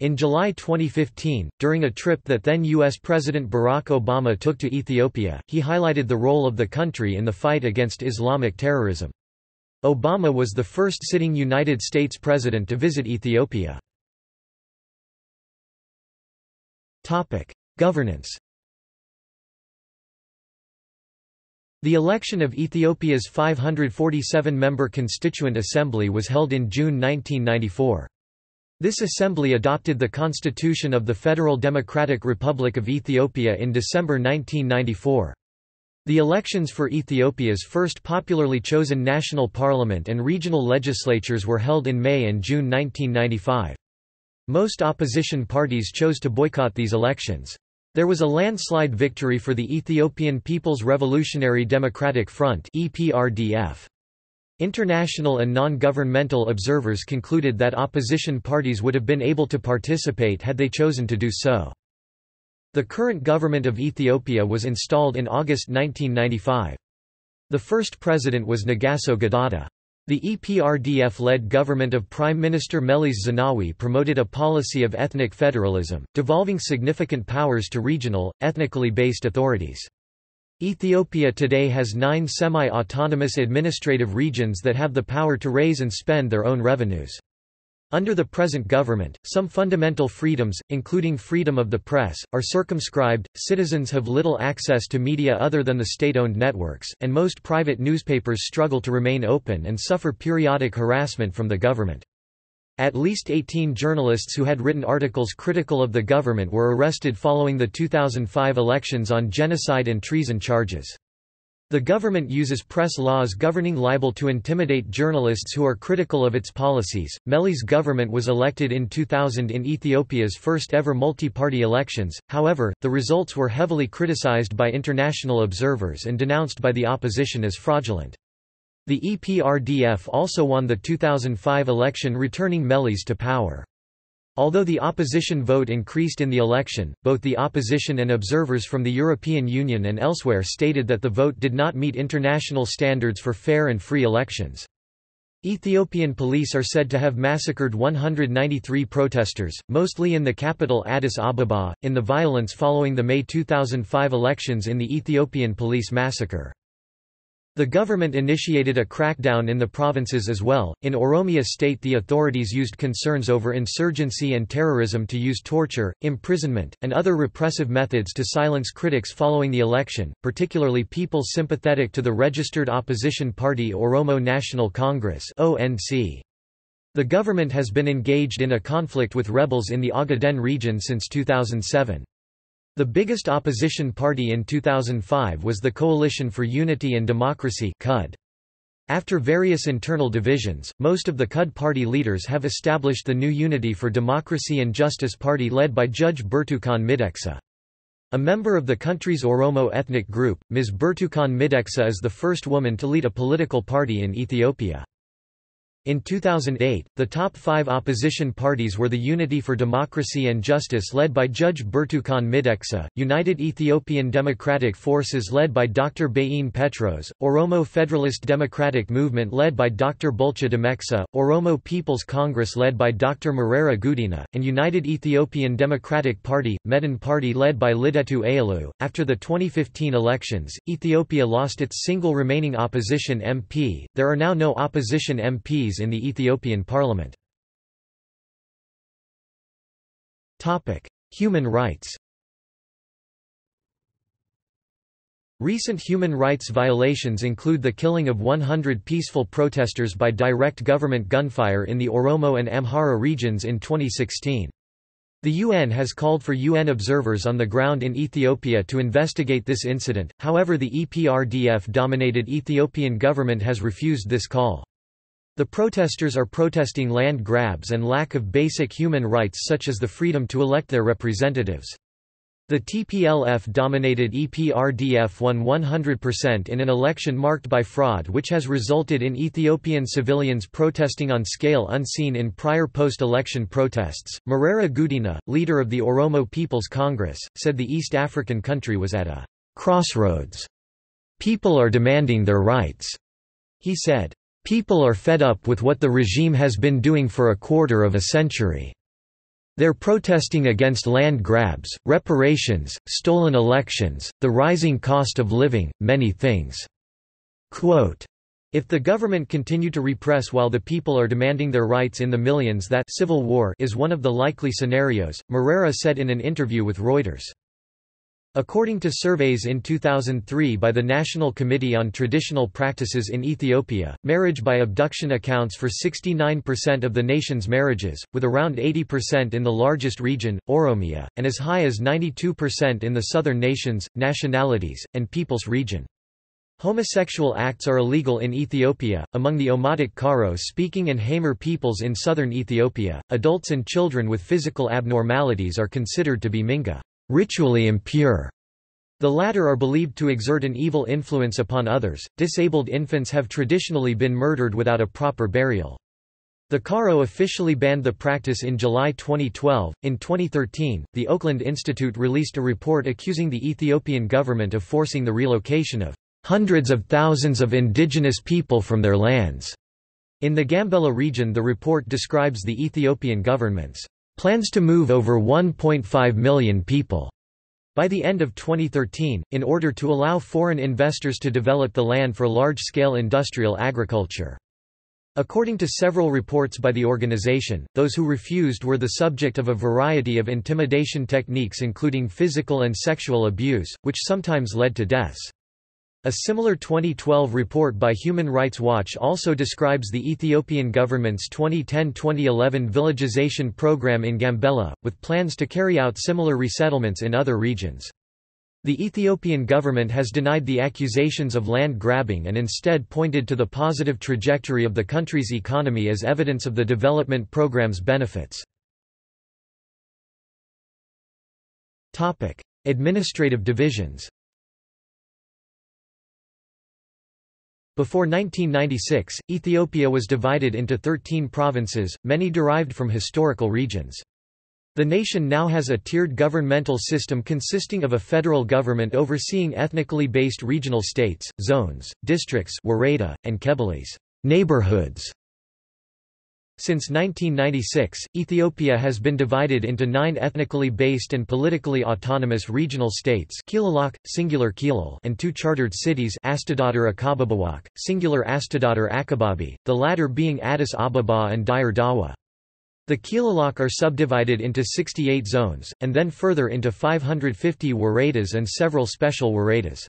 In July 2015, during a trip that then U.S. President Barack Obama took to Ethiopia, he highlighted the role of the country in the fight against Islamic terrorism. Obama was the first sitting United States president to visit Ethiopia. Governance The election of Ethiopia's 547-member Constituent Assembly was held in June 1994. This assembly adopted the Constitution of the Federal Democratic Republic of Ethiopia in December 1994. The elections for Ethiopia's first popularly chosen national parliament and regional legislatures were held in May and June 1995. Most opposition parties chose to boycott these elections. There was a landslide victory for the Ethiopian People's Revolutionary Democratic Front. International and non-governmental observers concluded that opposition parties would have been able to participate had they chosen to do so. The current government of Ethiopia was installed in August 1995. The first president was Negaso Gidada. The EPRDF-led government of Prime Minister Meles Zenawi promoted a policy of ethnic federalism, devolving significant powers to regional, ethnically based authorities. Ethiopia today has nine semi-autonomous administrative regions that have the power to raise and spend their own revenues. Under the present government, some fundamental freedoms, including freedom of the press, are circumscribed, citizens have little access to media other than the state-owned networks, and most private newspapers struggle to remain open and suffer periodic harassment from the government. At least 18 journalists who had written articles critical of the government were arrested following the 2005 elections on genocide and treason charges. The government uses press laws governing libel to intimidate journalists who are critical of its policies. Meles government was elected in 2000 in Ethiopia's first ever multi-party elections. However, the results were heavily criticized by international observers and denounced by the opposition as fraudulent. The EPRDF also won the 2005 election returning Meles to power. Although the opposition vote increased in the election, both the opposition and observers from the European Union and elsewhere stated that the vote did not meet international standards for fair and free elections. Ethiopian police are said to have massacred 193 protesters, mostly in the capital Addis Ababa, in the violence following the May 2005 elections in the Ethiopian police massacre. The government initiated a crackdown in the provinces as well. In Oromia state, the authorities used concerns over insurgency and terrorism to use torture, imprisonment, and other repressive methods to silence critics following the election, particularly people sympathetic to the registered opposition party Oromo National Congress. The government has been engaged in a conflict with rebels in the Ogaden region since 2007. The biggest opposition party in 2005 was the Coalition for Unity and Democracy CUD. After various internal divisions, most of the CUD party leaders have established the new Unity for Democracy and Justice party led by Judge Birtukan Mideksa. A member of the country's Oromo ethnic group, Ms. Birtukan Mideksa is the first woman to lead a political party in Ethiopia. In 2008, the top five opposition parties were the Unity for Democracy and Justice led by Judge Birtukan Mideksa, United Ethiopian Democratic Forces led by Dr. Beyene Petros, Oromo Federalist Democratic Movement led by Dr. Bulcha Demeksa, Oromo People's Congress led by Dr. Merera Gudina, and United Ethiopian Democratic Party, Medon Party led by Lidetu Ayalew. After the 2015 elections, Ethiopia lost its single remaining opposition MP. There are now no opposition MPs in the Ethiopian parliament. Human rights Recent human rights violations include the killing of 100 peaceful protesters by direct government gunfire in the Oromo and Amhara regions in 2016. The UN has called for UN observers on the ground in Ethiopia to investigate this incident, however the EPRDF-dominated Ethiopian government has refused this call. The protesters are protesting land grabs and lack of basic human rights such as the freedom to elect their representatives. The TPLF-dominated EPRDF won 100% in an election marked by fraud which has resulted in Ethiopian civilians protesting on scale unseen in prior post-election protests. Merera Gudina, leader of the Oromo People's Congress, said the East African country was at a crossroads. People are demanding their rights. He said, People are fed up with what the regime has been doing for a quarter of a century. They're protesting against land grabs, reparations, stolen elections, the rising cost of living, many things." Quote, if the government continue to repress while the people are demanding their rights in the millions that civil war is one of the likely scenarios, Merera said in an interview with Reuters. According to surveys in 2003 by the National Committee on Traditional Practices in Ethiopia, marriage by abduction accounts for 69% of the nation's marriages, with around 80% in the largest region, Oromia, and as high as 92% in the southern nations, nationalities, and peoples region. Homosexual acts are illegal in Ethiopia. Among the Omotic Karo speaking and Hamer peoples in southern Ethiopia, adults and children with physical abnormalities are considered to be Minga ritually impure. The latter are believed to exert an evil influence upon others. Disabled infants have traditionally been murdered without a proper burial. The Karo officially banned the practice in July 2012. In 2013, the Oakland Institute released a report accusing the Ethiopian government of forcing the relocation of hundreds of thousands of indigenous people from their lands. In the Gambela region the report describes the Ethiopian government's plans to move over 1.5 million people by the end of 2013, in order to allow foreign investors to develop the land for large-scale industrial agriculture. According to several reports by the organization, those who refused were the subject of a variety of intimidation techniques including physical and sexual abuse, which sometimes led to deaths. A similar 2012 report by Human Rights Watch also describes the Ethiopian government's 2010-2011 villagization program in Gambela, with plans to carry out similar resettlements in other regions. The Ethiopian government has denied the accusations of land grabbing and instead pointed to the positive trajectory of the country's economy as evidence of the development program's benefits. Administrative divisions Before 1996, Ethiopia was divided into 13 provinces, many derived from historical regions. The nation now has a tiered governmental system consisting of a federal government overseeing ethnically based regional states, zones, districts and kebeles neighborhoods. Since 1996, Ethiopia has been divided into nine ethnically based and politically autonomous regional states Kililak, singular Kilil, and two chartered cities Astadadar Akababawak, singular Astadadar Akababi, the latter being Addis Ababa and Dire Dawa. The Kililak are subdivided into 68 zones, and then further into 550 woredas and several special woredas.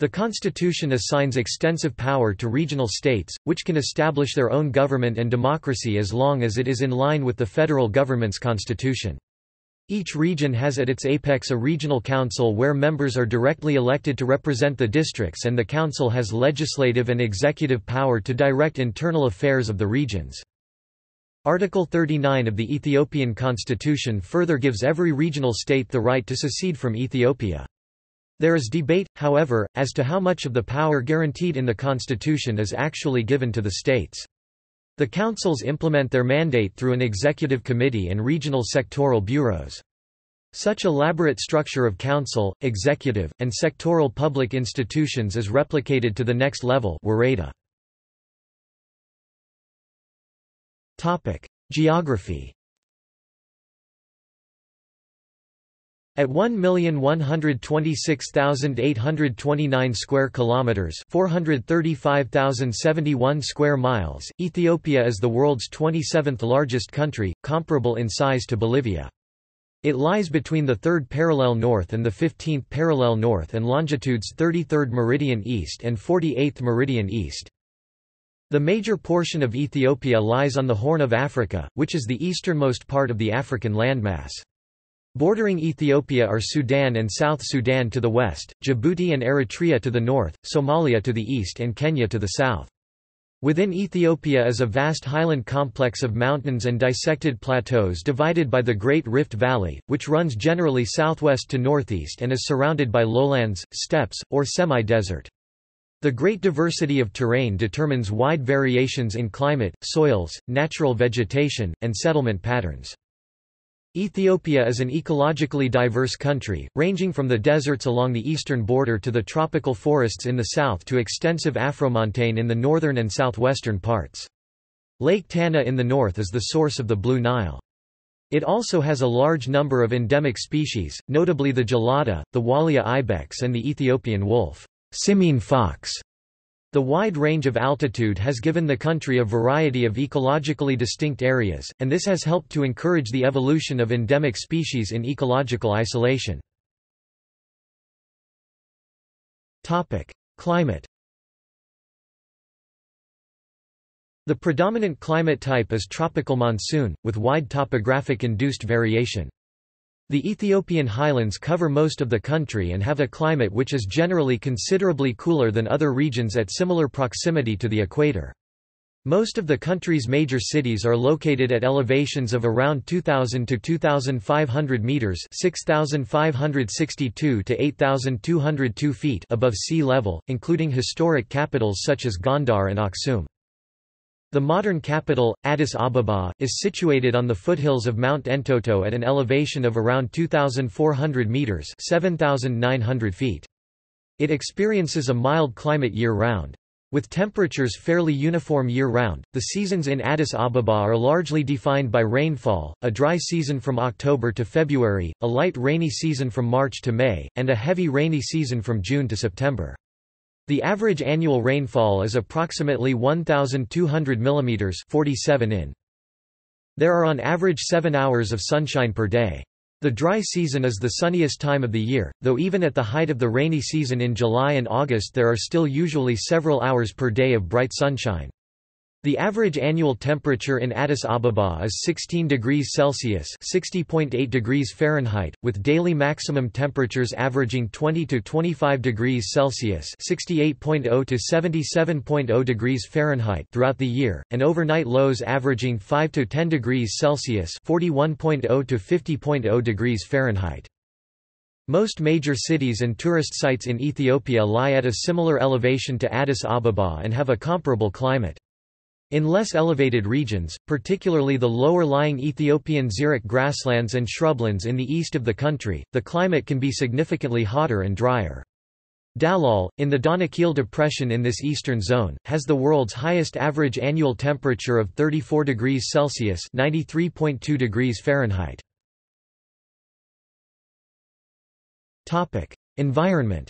The constitution assigns extensive power to regional states, which can establish their own government and democracy as long as it is in line with the federal government's constitution. Each region has at its apex a regional council where members are directly elected to represent the districts and the council has legislative and executive power to direct internal affairs of the regions. Article 39 of the Ethiopian constitution further gives every regional state the right to secede from Ethiopia. There is debate, however, as to how much of the power guaranteed in the constitution is actually given to the states. The councils implement their mandate through an executive committee and regional sectoral bureaus. Such elaborate structure of council, executive, and sectoral public institutions is replicated to the next level Geography. At 1,126,829 square kilometers, 435,071 square miles, Ethiopia is the world's 27th largest country, comparable in size to Bolivia. It lies between the 3rd parallel north and the 15th parallel north and longitudes 33rd meridian east and 48th meridian east. The major portion of Ethiopia lies on the Horn of Africa, which is the easternmost part of the African landmass. Bordering Ethiopia are Sudan and South Sudan to the west, Djibouti and Eritrea to the north, Somalia to the east and Kenya to the south. Within Ethiopia is a vast highland complex of mountains and dissected plateaus divided by the Great Rift Valley, which runs generally southwest to northeast and is surrounded by lowlands, steppes, or semi-desert. The great diversity of terrain determines wide variations in climate, soils, natural vegetation, and settlement patterns. Ethiopia is an ecologically diverse country, ranging from the deserts along the eastern border to the tropical forests in the south to extensive afromontane in the northern and southwestern parts. Lake Tana in the north is the source of the Blue Nile. It also has a large number of endemic species, notably the gelada, the walia ibex and the Ethiopian wolf. Simien fox. The wide range of altitude has given the country a variety of ecologically distinct areas, and this has helped to encourage the evolution of endemic species in ecological isolation. Climate The predominant climate type is tropical monsoon, with wide topographic-induced variation. The Ethiopian highlands cover most of the country and have a climate which is generally considerably cooler than other regions at similar proximity to the equator. Most of the country's major cities are located at elevations of around 2,000 to 2,500 meters (6,562 to 8,202 feet) above sea level, including historic capitals such as Gondar and Aksum. The modern capital, Addis Ababa, is situated on the foothills of Mount Entoto at an elevation of around 2,400 metres 7,900 feet. It experiences a mild climate year-round. With temperatures fairly uniform year-round, the seasons in Addis Ababa are largely defined by rainfall, a dry season from October to February, a light rainy season from March to May, and a heavy rainy season from June to September. The average annual rainfall is approximately 1,200 mm 47 in. There are on average 7 hours of sunshine per day. The dry season is the sunniest time of the year, though even at the height of the rainy season in July and August there are still usually several hours per day of bright sunshine. The average annual temperature in Addis Ababa is 16 degrees Celsius (60.8 degrees Fahrenheit), with daily maximum temperatures averaging 20 to 25 degrees Celsius (68.0 to 77.0 degrees Fahrenheit) throughout the year, and overnight lows averaging 5 to 10 degrees Celsius (41.0 to 50.0 degrees Fahrenheit). Most major cities and tourist sites in Ethiopia lie at a similar elevation to Addis Ababa and have a comparable climate. In less elevated regions, particularly the lower-lying Ethiopian xeric grasslands and shrublands in the east of the country, the climate can be significantly hotter and drier. Dalol, in the Danakil Depression in this eastern zone, has the world's highest average annual temperature of 34 degrees Celsius (93.2 degrees Fahrenheit). Topic: Environment.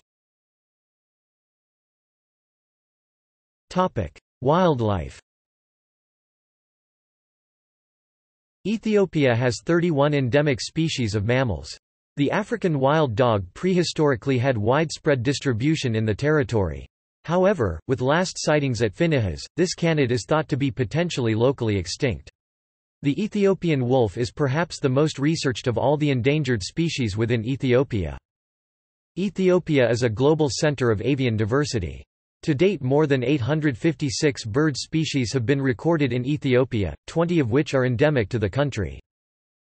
Topic: Wildlife. Ethiopia has 31 endemic species of mammals. The African wild dog prehistorically had widespread distribution in the territory. However, with last sightings at Finihas, this canid is thought to be potentially locally extinct. The Ethiopian wolf is perhaps the most researched of all the endangered species within Ethiopia. Ethiopia is a global center of avian diversity. To date more than 856 bird species have been recorded in Ethiopia, 20 of which are endemic to the country.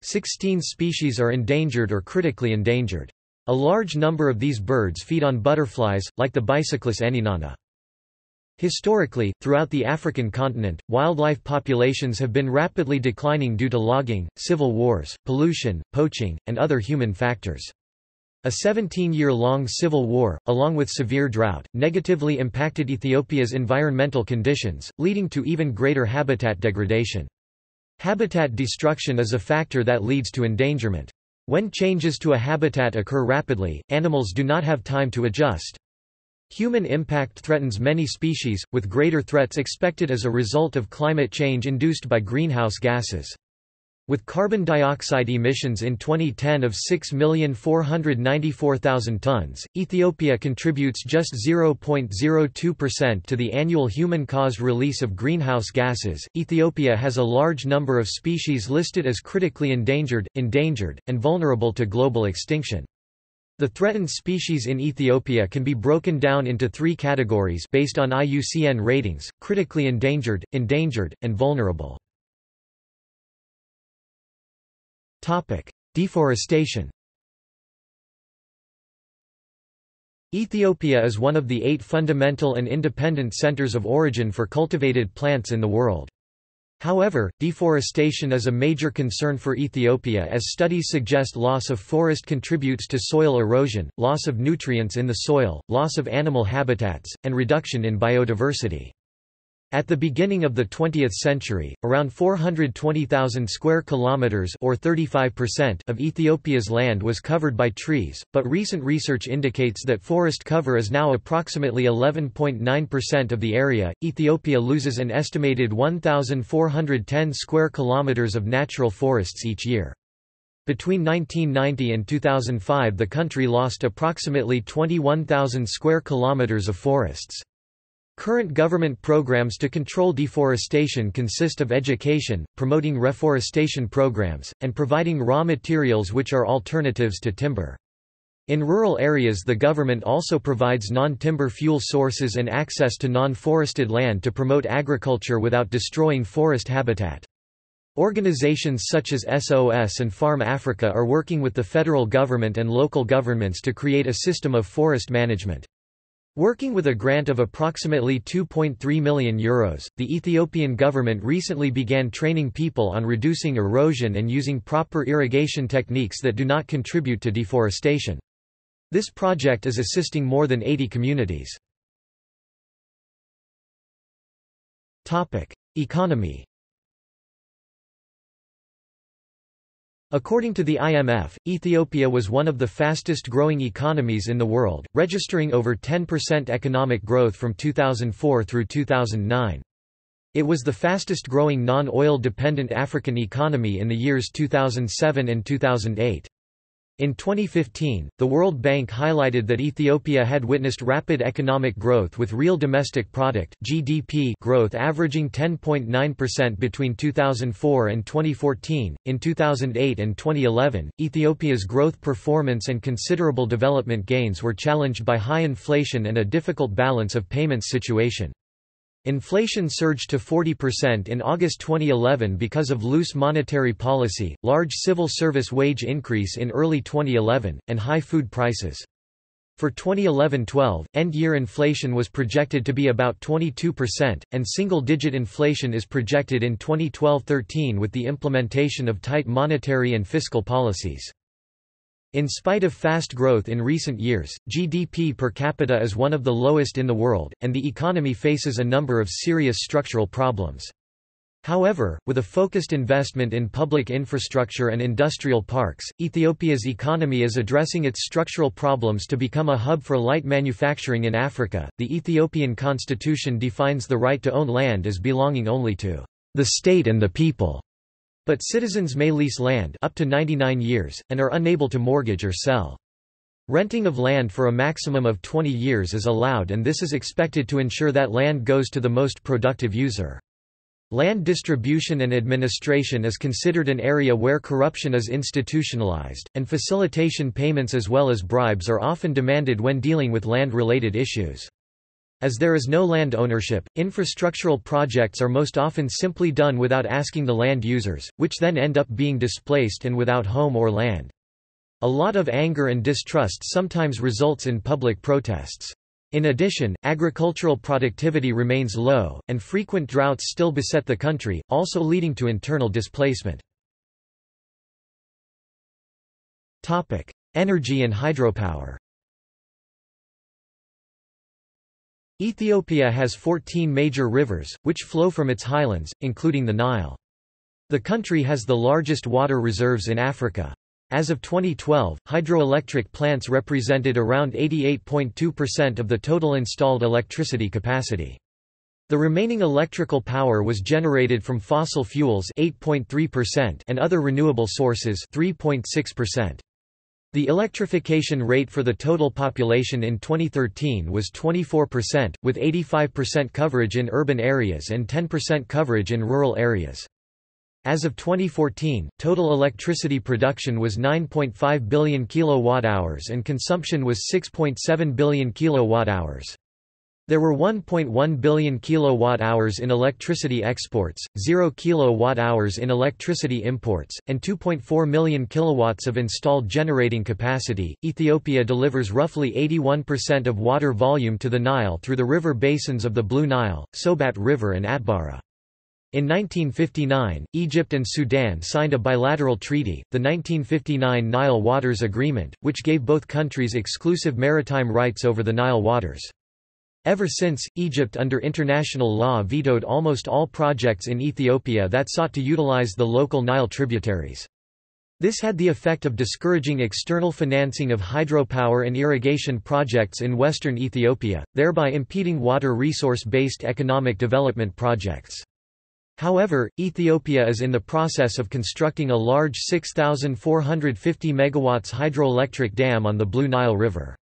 16 species are endangered or critically endangered. A large number of these birds feed on butterflies, like the Bicyclus anynana. Historically, throughout the African continent, wildlife populations have been rapidly declining due to logging, civil wars, pollution, poaching, and other human factors. A 17-year-long civil war, along with severe drought, negatively impacted Ethiopia's environmental conditions, leading to even greater habitat degradation. Habitat destruction is a factor that leads to endangerment. When changes to a habitat occur rapidly, animals do not have time to adjust. Human impact threatens many species, with greater threats expected as a result of climate change induced by greenhouse gases. With carbon dioxide emissions in 2010 of 6,494,000 tons, Ethiopia contributes just 0.02% to the annual human-caused release of greenhouse gases. Ethiopia has a large number of species listed as critically endangered, endangered, and vulnerable to global extinction. The threatened species in Ethiopia can be broken down into three categories based on IUCN ratings, critically endangered, endangered, and vulnerable. Deforestation Ethiopia is one of the eight fundamental and independent centers of origin for cultivated plants in the world. However, deforestation is a major concern for Ethiopia as studies suggest loss of forest contributes to soil erosion, loss of nutrients in the soil, loss of animal habitats, and reduction in biodiversity. At the beginning of the 20th century, around 420,000 square kilometers or 35% of Ethiopia's land was covered by trees, but recent research indicates that forest cover is now approximately 11.9% of the area. Ethiopia loses an estimated 1,410 square kilometers of natural forests each year. Between 1990 and 2005 the country lost approximately 21,000 square kilometers of forests. Current government programs to control deforestation consist of education, promoting reforestation programs, and providing raw materials which are alternatives to timber. In rural areas the government also provides non-timber fuel sources and access to non-forested land to promote agriculture without destroying forest habitat. Organizations such as SOS and Farm Africa are working with the federal government and local governments to create a system of forest management. Working with a grant of approximately €2.3 million, Euros, the Ethiopian government recently began training people on reducing erosion and using proper irrigation techniques that do not contribute to deforestation. This project is assisting more than 80 communities. Economy. According to the IMF, Ethiopia was one of the fastest growing economies in the world, registering over 10% economic growth from 2004 through 2009. It was the fastest growing non-oil dependent African economy in the years 2007 and 2008. In 2015, the World Bank highlighted that Ethiopia had witnessed rapid economic growth with real domestic product (GDP) growth averaging 10.9% between 2004 and 2014. In 2008 and 2011, Ethiopia's growth performance and considerable development gains were challenged by high inflation and a difficult balance of payments situation. Inflation surged to 40% in August 2011 because of loose monetary policy, large civil service wage increase in early 2011, and high food prices. For 2011-12, end-year inflation was projected to be about 22%, and single-digit inflation is projected in 2012-13 with the implementation of tight monetary and fiscal policies. In spite of fast growth in recent years, GDP per capita is one of the lowest in the world, and the economy faces a number of serious structural problems. However, with a focused investment in public infrastructure and industrial parks, Ethiopia's economy is addressing its structural problems to become a hub for light manufacturing in Africa. The Ethiopian constitution defines the right to own land as belonging only to the state and the people. But citizens may lease land up to 99 years, and are unable to mortgage or sell. Renting of land for a maximum of 20 years is allowed and this is expected to ensure that land goes to the most productive user. Land distribution and administration is considered an area where corruption is institutionalized, and facilitation payments as well as bribes are often demanded when dealing with land-related issues. As there is no land ownership, infrastructural projects are most often simply done without asking the land users, which then end up being displaced and without home or land. A lot of anger and distrust sometimes results in public protests. In addition, agricultural productivity remains low, and frequent droughts still beset the country, also leading to internal displacement. Energy and hydropower Ethiopia has 14 major rivers, which flow from its highlands, including the Nile. The country has the largest water reserves in Africa. As of 2012, hydroelectric plants represented around 88.2% of the total installed electricity capacity. The remaining electrical power was generated from fossil fuels 8.3% and other renewable sources 3.6%. The electrification rate for the total population in 2013 was 24%, with 85% coverage in urban areas and 10% coverage in rural areas. As of 2014, total electricity production was 9.5 billion kilowatt-hours and consumption was 6.7 billion kilowatt-hours. There were 1.1 billion kilowatt-hours in electricity exports, 0 kilowatt-hours in electricity imports, and 2.4 million kilowatts of installed generating capacity. Ethiopia delivers roughly 81% of water volume to the Nile through the river basins of the Blue Nile, Sobat River and Atbara. In 1959, Egypt and Sudan signed a bilateral treaty, the 1959 Nile Waters Agreement, which gave both countries exclusive maritime rights over the Nile waters. Ever since, Egypt under international law vetoed almost all projects in Ethiopia that sought to utilize the local Nile tributaries. This had the effect of discouraging external financing of hydropower and irrigation projects in western Ethiopia, thereby impeding water resource-based economic development projects. However, Ethiopia is in the process of constructing a large 6,450 MW hydroelectric dam on the Blue Nile River.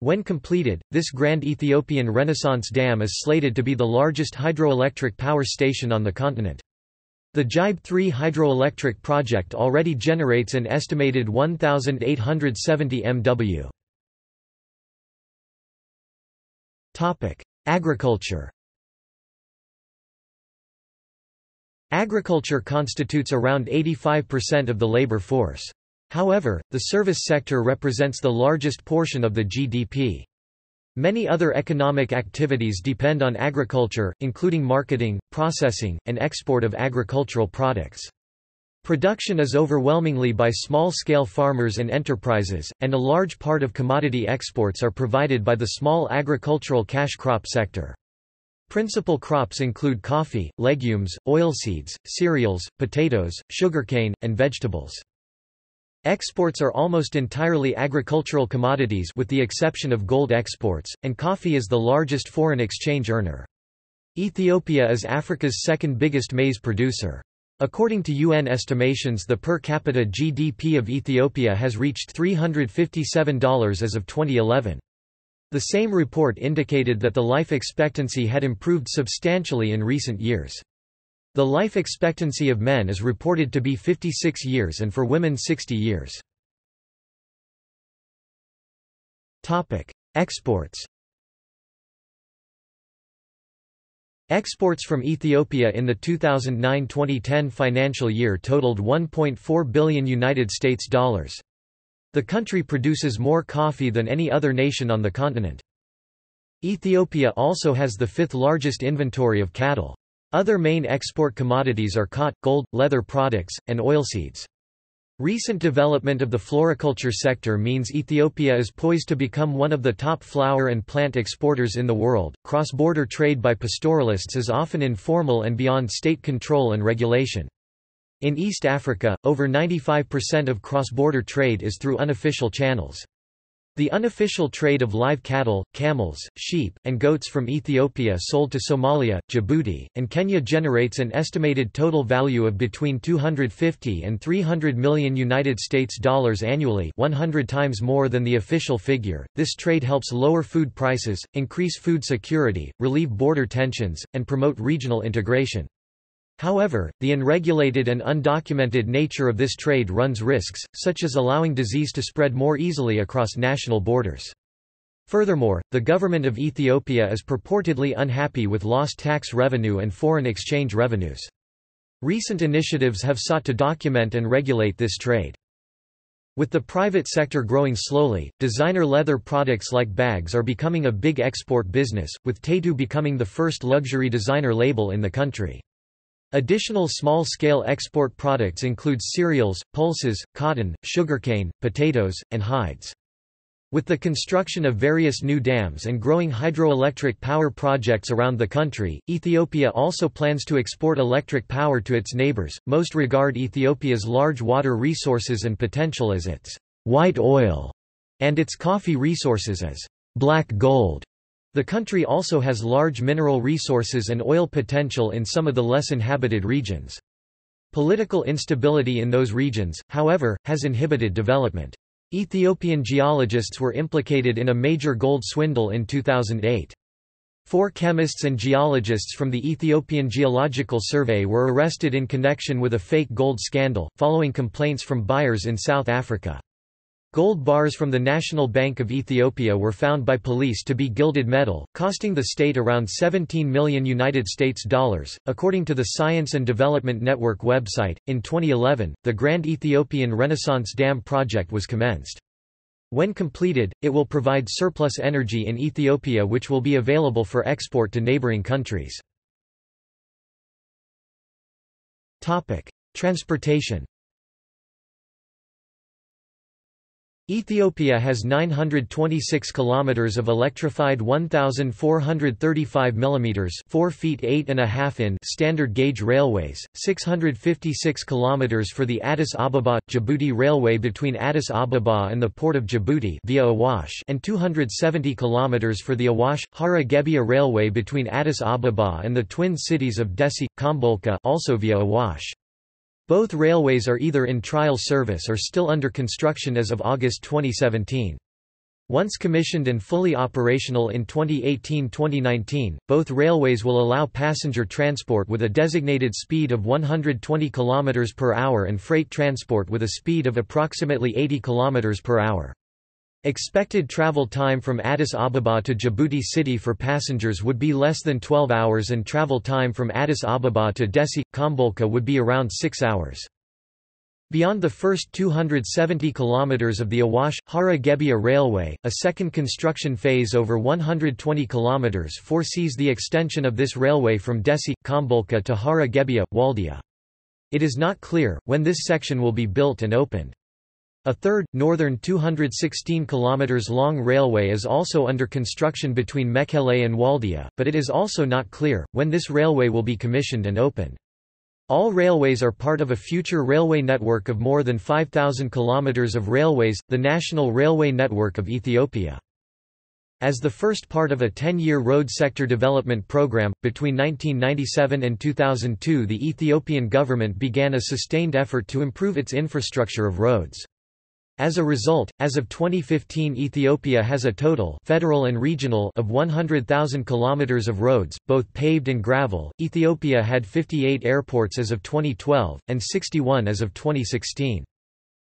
When completed, this grand Ethiopian Renaissance Dam is slated to be the largest hydroelectric power station on the continent. The Gibe 3 hydroelectric project already generates an estimated 1,870 MW. Agriculture Agriculture constitutes around 85% of the labor force. However, the service sector represents the largest portion of the GDP. Many other economic activities depend on agriculture, including marketing, processing, and export of agricultural products. Production is overwhelmingly by small-scale farmers and enterprises, and a large part of commodity exports are provided by the small agricultural cash crop sector. Principal crops include coffee, legumes, oilseeds, cereals, potatoes, sugarcane, and vegetables. Exports are almost entirely agricultural commodities with the exception of gold exports, and coffee is the largest foreign exchange earner. Ethiopia is Africa's second biggest maize producer. According to UN estimations the per capita GDP of Ethiopia has reached $357 as of 2011. The same report indicated that the life expectancy had improved substantially in recent years. The life expectancy of men is reported to be 56 years and for women 60 years. Exports Exports from Ethiopia in the 2009-2010 financial year totaled 1.4 billion United States dollars. The country produces more coffee than any other nation on the continent. Ethiopia also has the fifth largest inventory of cattle. Other main export commodities are cotton, gold, leather products, and oilseeds. Recent development of the floriculture sector means Ethiopia is poised to become one of the top flower and plant exporters in the world. Cross border trade by pastoralists is often informal and beyond state control and regulation. In East Africa, over 95% of cross border trade is through unofficial channels. The unofficial trade of live cattle, camels, sheep, and goats from Ethiopia sold to Somalia, Djibouti, and Kenya generates an estimated total value of between 250 and 300 million United States dollars annually, 100 times more than the official figure. This trade helps lower food prices, increase food security, relieve border tensions, and promote regional integration. However, the unregulated and undocumented nature of this trade runs risks, such as allowing disease to spread more easily across national borders. Furthermore, the government of Ethiopia is purportedly unhappy with lost tax revenue and foreign exchange revenues. Recent initiatives have sought to document and regulate this trade. With the private sector growing slowly, designer leather products like bags are becoming a big export business, with Taytu becoming the first luxury designer label in the country. Additional small-scale export products include cereals, pulses, cotton, sugarcane, potatoes, and hides. With the construction of various new dams and growing hydroelectric power projects around the country, Ethiopia also plans to export electric power to its neighbors. Most regard Ethiopia's large water resources and potential as its white oil and its coffee resources as black gold. The country also has large mineral resources and oil potential in some of the less inhabited regions. Political instability in those regions, however, has inhibited development. Ethiopian geologists were implicated in a major gold swindle in 2008. Four chemists and geologists from the Ethiopian Geological Survey were arrested in connection with a fake gold scandal, following complaints from buyers in South Africa. Gold bars from the National Bank of Ethiopia were found by police to be gilded metal, costing the state around 17 million United States dollars. According to the Science and Development Network website, in 2011, the Grand Ethiopian Renaissance Dam project was commenced. When completed, it will provide surplus energy in Ethiopia which will be available for export to neighboring countries. Topic: Transportation Ethiopia has 926 kilometers of electrified 1435 mm 4 feet 8 and a half in standard gauge railways, 656 kilometers for the Addis Ababa Djibouti railway between Addis Ababa and the port of Djibouti via Awash and 270 kilometers for the Awash Hara Gebbia railway between Addis Ababa and the twin cities of Dessie Kombolcha also via Awash. Both railways are either in trial service or still under construction as of August 2017. Once commissioned and fully operational in 2018-2019, both railways will allow passenger transport with a designated speed of 120 km per hour and freight transport with a speed of approximately 80 km per hour. Expected travel time from Addis Ababa to Djibouti city for passengers would be less than 12 hours and travel time from Addis Ababa to Dessie, Kombolcha would be around 6 hours. Beyond the first 270 kilometers of the Awash Hara Gebbia Railway, a second construction phase over 120 kilometers foresees the extension of this railway from Dessie, Kombolcha to Hara Gebbia, Waldia. It is not clear, when this section will be built and opened. A third, northern 216 km long railway is also under construction between Mekele and Waldia, but it is also not clear, when this railway will be commissioned and opened. All railways are part of a future railway network of more than 5,000 km of railways, the National Railway Network of Ethiopia. As the first part of a 10-year road sector development program, between 1997 and 2002 the Ethiopian government began a sustained effort to improve its infrastructure of roads. As a result, as of 2015 Ethiopia has a total federal and regional of 100,000 kilometers of roads, both paved and gravel. Ethiopia had 58 airports as of 2012 and 61 as of 2016.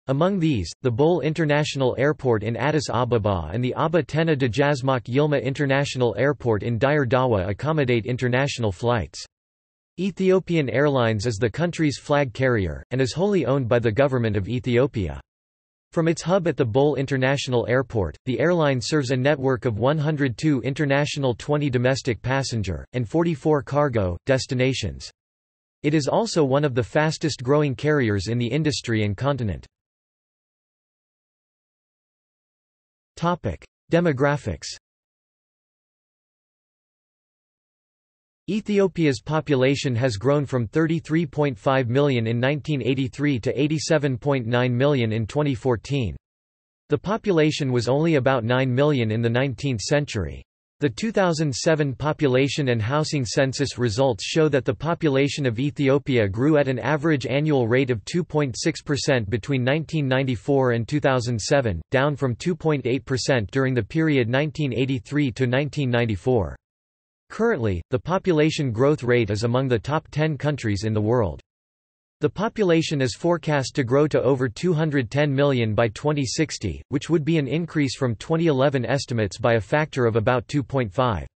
Among these, the Bole International Airport in Addis Ababa and the Aba Tena Dejazmach Yilma International Airport in Dire Dawa accommodate international flights. Ethiopian Airlines is the country's flag carrier, and is wholly owned by the Government of Ethiopia. From its hub at the Bole International Airport, the airline serves a network of 102 international 20 domestic passenger, and 44 cargo, destinations. It is also one of the fastest growing carriers in the industry and continent. Demographics Ethiopia's population has grown from 33.5 million in 1983 to 87.9 million in 2014. The population was only about 9 million in the 19th century. The 2007 population and housing census results show that the population of Ethiopia grew at an average annual rate of 2.6% between 1994 and 2007, down from 2.8% during the period 1983 to 1994. Currently, the population growth rate is among the top 10 countries in the world. The population is forecast to grow to over 210 million by 2060, which would be an increase from 2011 estimates by a factor of about 2.5.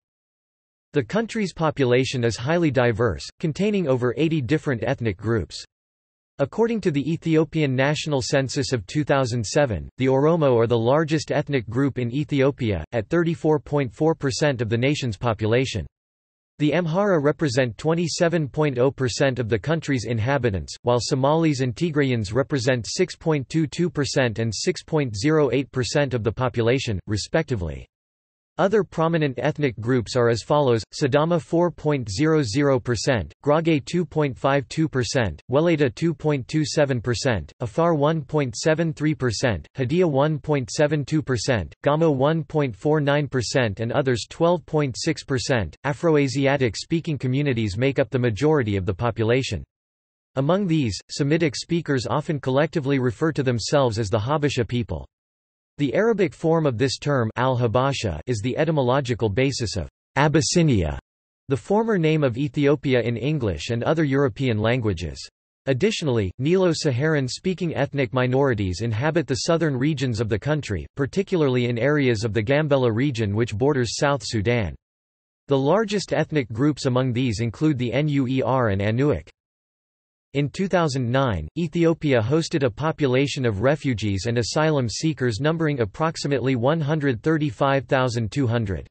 The country's population is highly diverse, containing over 80 different ethnic groups. According to the Ethiopian National Census of 2007, the Oromo are the largest ethnic group in Ethiopia, at 34.4% of the nation's population. The Amhara represent 27.0% of the country's inhabitants, while Somalis and Tigrayans represent 6.22% and 6.08% of the population, respectively. Other prominent ethnic groups are as follows, Sidama 4.00%, Gurage 2.52%, Welayta 2.27%, Afar 1.73%, Hadia 1.72%, Gamo 1.49% and others 12.6%. Afroasiatic-speaking communities make up the majority of the population. Among these, Semitic speakers often collectively refer to themselves as the Habesha people. The Arabic form of this term al-Habasha is the etymological basis of Abyssinia, the former name of Ethiopia in English and other European languages. Additionally, Nilo-Saharan speaking ethnic minorities inhabit the southern regions of the country, particularly in areas of the Gambela region which borders South Sudan. The largest ethnic groups among these include the Nuer and Anuak. In 2009, Ethiopia hosted a population of refugees and asylum seekers numbering approximately 135,200.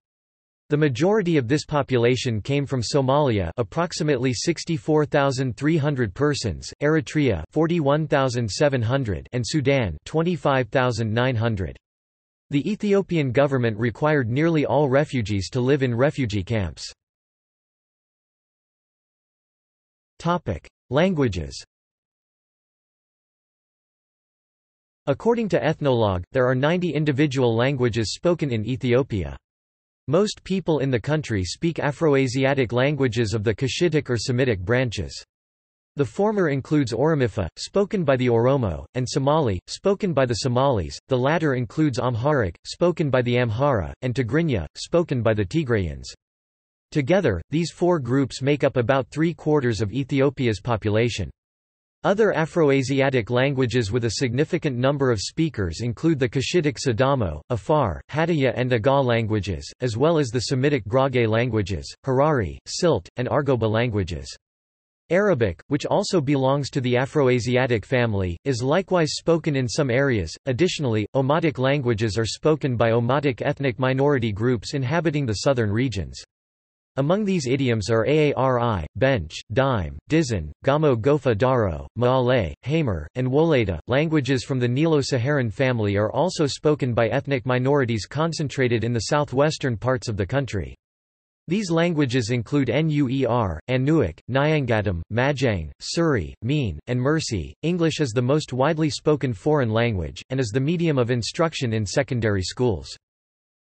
The majority of this population came from Somalia approximately 64,300 persons, Eritrea 41,700 and Sudan 25,900. The Ethiopian government required nearly all refugees to live in refugee camps. Languages According to Ethnologue, there are 90 individual languages spoken in Ethiopia. Most people in the country speak Afroasiatic languages of the Cushitic or Semitic branches. The former includes Oromifa, spoken by the Oromo, and Somali, spoken by the Somalis, the latter includes Amharic, spoken by the Amhara, and Tigrinya, spoken by the Tigrayans. Together, these four groups make up about three-quarters of Ethiopia's population. Other Afroasiatic languages with a significant number of speakers include the Cushitic Sidamo, Afar, Hadiyya and Aga languages, as well as the Semitic Gurage languages, Harari, Silt, and Argoba languages. Arabic, which also belongs to the Afroasiatic family, is likewise spoken in some areas. Additionally, Omotic languages are spoken by Omotic ethnic minority groups inhabiting the southern regions. Among these idioms are aari, bench, dime, dizin, gamo gofa daro, maale, hamer, and woleda. Languages from the Nilo-Saharan family are also spoken by ethnic minorities concentrated in the southwestern parts of the country. These languages include Nuer, Anuak, Nyangatom, Majang, Suri, Mien, and Mursi. English is the most widely spoken foreign language, and is the medium of instruction in secondary schools.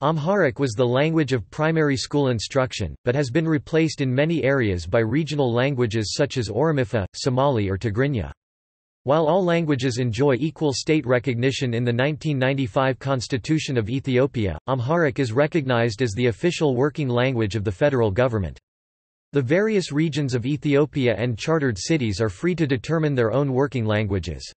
Amharic was the language of primary school instruction, but has been replaced in many areas by regional languages such as Oromifa, Somali or Tigrinya. While all languages enjoy equal state recognition in the 1995 Constitution of Ethiopia, Amharic is recognized as the official working language of the federal government. The various regions of Ethiopia and chartered cities are free to determine their own working languages.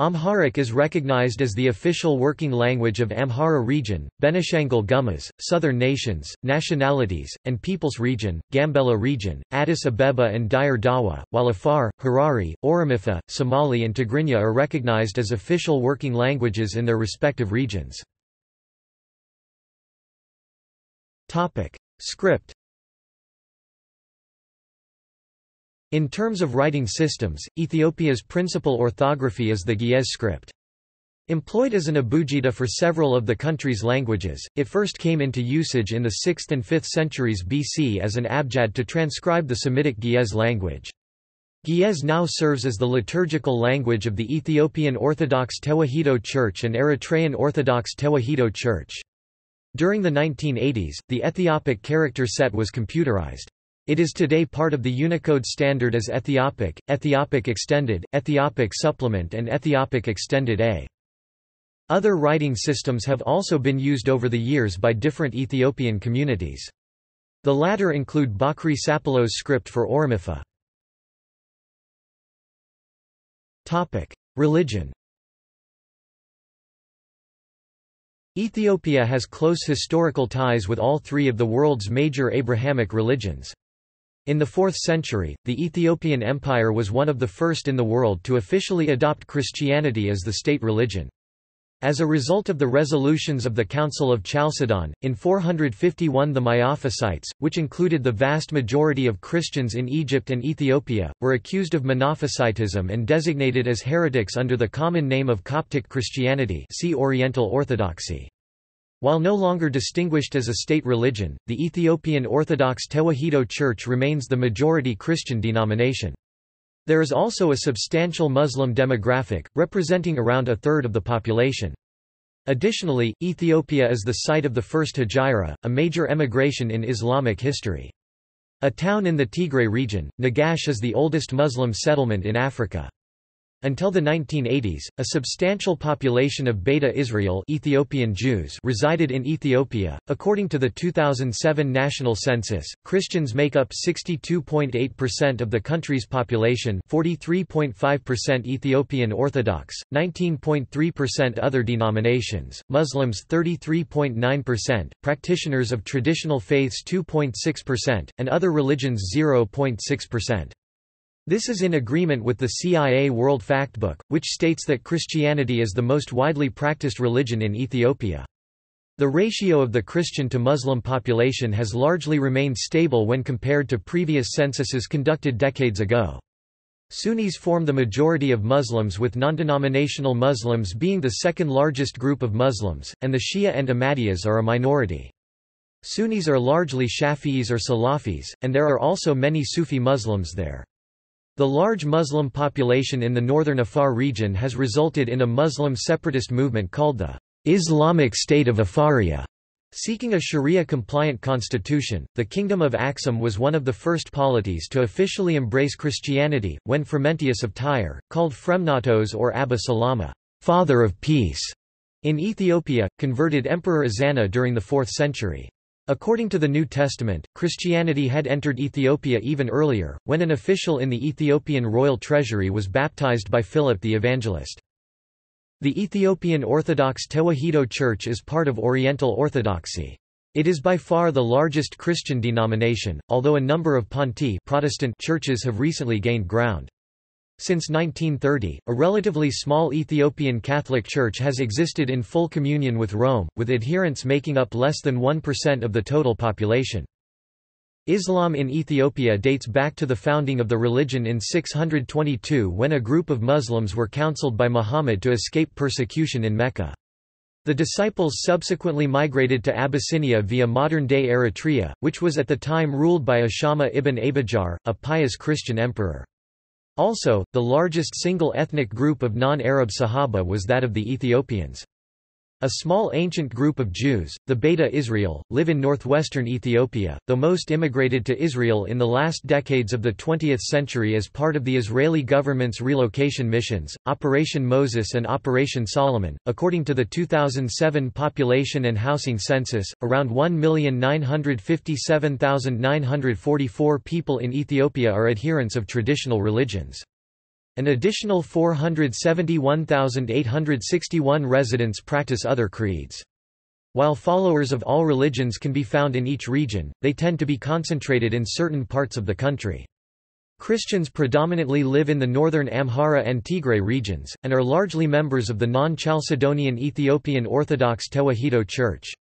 Amharic is recognized as the official working language of Amhara region, Benishangul Gumuz, Southern Nations, Nationalities, and Peoples region, Gambela region, Addis Abeba and Dire Dawa, while Afar, Harari, Oromifa, Somali and Tigrinya are recognized as official working languages in their respective regions. Script In terms of writing systems, Ethiopia's principal orthography is the Ge'ez script. Employed as an abugida for several of the country's languages, it first came into usage in the 6th and 5th centuries BC as an abjad to transcribe the Semitic Ge'ez language. Ge'ez now serves as the liturgical language of the Ethiopian Orthodox Tewahedo Church and Eritrean Orthodox Tewahedo Church. During the 1980s, the Ethiopic character set was computerized. It is today part of the Unicode standard as Ethiopic, Ethiopic Extended, Ethiopic Supplement and Ethiopic Extended A. Other writing systems have also been used over the years by different Ethiopian communities. The latter include Bakri Sapalo's script for Oromifa. Religion Ethiopia has close historical ties with all three of the world's major Abrahamic religions. In the 4th century, the Ethiopian Empire was one of the first in the world to officially adopt Christianity as the state religion. As a result of the resolutions of the Council of Chalcedon, in 451 the Miaphysites, which included the vast majority of Christians in Egypt and Ethiopia, were accused of Monophysitism and designated as heretics under the common name of Coptic Christianity see Oriental Orthodoxy. While no longer distinguished as a state religion, the Ethiopian Orthodox Tewahedo Church remains the majority Christian denomination. There is also a substantial Muslim demographic, representing around a third of the population. Additionally, Ethiopia is the site of the first Hijra, a major emigration in Islamic history. A town in the Tigray region, Negash is the oldest Muslim settlement in Africa. Until the 1980s, a substantial population of Beta Israel Ethiopian Jews resided in Ethiopia. According to the 2007 national census, Christians make up 62.8% of the country's population, 43.5% Ethiopian Orthodox, 19.3% other denominations, Muslims 33.9%, practitioners of traditional faiths 2.6%, and other religions 0.6%. This is in agreement with the CIA World Factbook, which states that Christianity is the most widely practiced religion in Ethiopia. The ratio of the Christian to Muslim population has largely remained stable when compared to previous censuses conducted decades ago. Sunnis form the majority of Muslims with non-denominational Muslims being the second largest group of Muslims, and the Shia and Ahmadiyas are a minority. Sunnis are largely Shafi'is or Salafis, and there are also many Sufi Muslims there. The large Muslim population in the northern Afar region has resulted in a Muslim separatist movement called the Islamic State of Afaria. Seeking a Sharia-compliant constitution, the Kingdom of Aksum was one of the first polities to officially embrace Christianity, when Frumentius of Tyre, called Fremnatos or Abba Salama, father of peace, in Ethiopia, converted Emperor Ezana during the 4th century. According to the New Testament, Christianity had entered Ethiopia even earlier, when an official in the Ethiopian royal treasury was baptized by Philip the Evangelist. The Ethiopian Orthodox Tewahedo Church is part of Oriental Orthodoxy. It is by far the largest Christian denomination, although a number of P'ent'ay Protestant churches have recently gained ground. Since 1930, a relatively small Ethiopian Catholic Church has existed in full communion with Rome, with adherents making up less than 1% of the total population. Islam in Ethiopia dates back to the founding of the religion in 622 when a group of Muslims were counseled by Muhammad to escape persecution in Mecca. The disciples subsequently migrated to Abyssinia via modern-day Eritrea, which was at the time ruled by Ashama ibn Abjar, a pious Christian emperor. Also, the largest single ethnic group of non-Arab Sahaba was that of the Ethiopians. A small ancient group of Jews, the Beta Israel, live in northwestern Ethiopia, though most immigrated to Israel in the last decades of the 20th century as part of the Israeli government's relocation missions, Operation Moses and Operation Solomon. According to the 2007 population and housing census, around 1,957,944 people in Ethiopia are adherents of traditional religions. An additional 471,861 residents practice other creeds. While followers of all religions can be found in each region, they tend to be concentrated in certain parts of the country. Christians predominantly live in the northern Amhara and Tigray regions, and are largely members of the non-Chalcedonian Ethiopian Orthodox Tewahedo Church.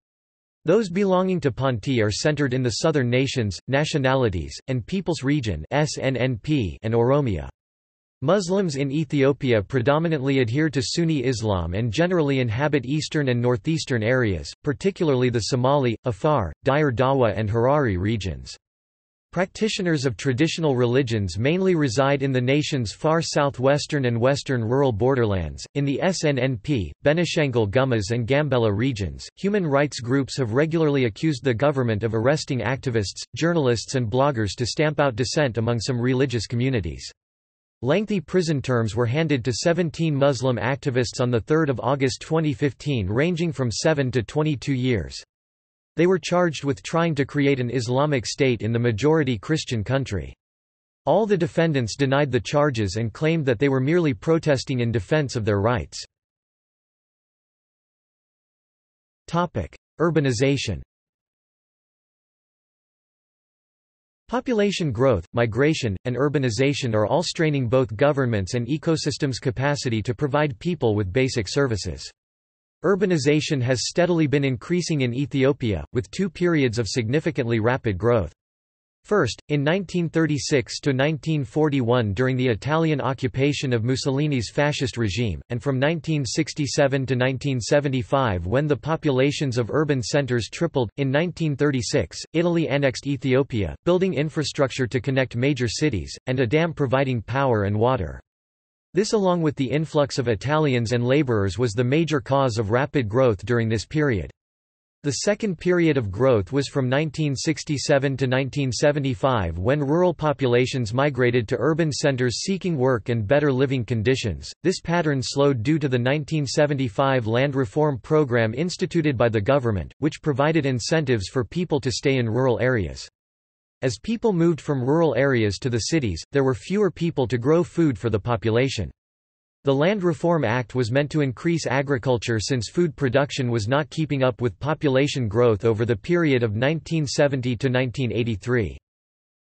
Those belonging to P'ent'ay are centered in the Southern Nations, Nationalities, and Peoples Region and Oromia. Muslims in Ethiopia predominantly adhere to Sunni Islam and generally inhabit eastern and northeastern areas, particularly the Somali, Afar, Dire Dawa and Harari regions. Practitioners of traditional religions mainly reside in the nation's far southwestern and western rural borderlands. In the SNNP, Benishangul Gumuz and Gambela regions, human rights groups have regularly accused the government of arresting activists, journalists, and bloggers to stamp out dissent among some religious communities. Lengthy prison terms were handed to 17 Muslim activists on 3 August 2015 ranging from 7 to 22 years. They were charged with trying to create an Islamic state in the majority Christian country. All the defendants denied the charges and claimed that they were merely protesting in defense of their rights. Urbanization Population growth, migration, and urbanization are all straining both governments and ecosystems' capacity to provide people with basic services. Urbanization has steadily been increasing in Ethiopia, with two periods of significantly rapid growth. First, in 1936–1941 during the Italian occupation of Mussolini's fascist regime, and from 1967 to 1975 when the populations of urban centers tripled. In 1936, Italy annexed Ethiopia, building infrastructure to connect major cities, and a dam providing power and water. This along with the influx of Italians and laborers was the major cause of rapid growth during this period. The second period of growth was from 1967 to 1975 when rural populations migrated to urban centers seeking work and better living conditions. This pattern slowed due to the 1975 land reform program instituted by the government, which provided incentives for people to stay in rural areas. As people moved from rural areas to the cities, there were fewer people to grow food for the population. The Land Reform Act was meant to increase agriculture since food production was not keeping up with population growth over the period of 1970 to 1983.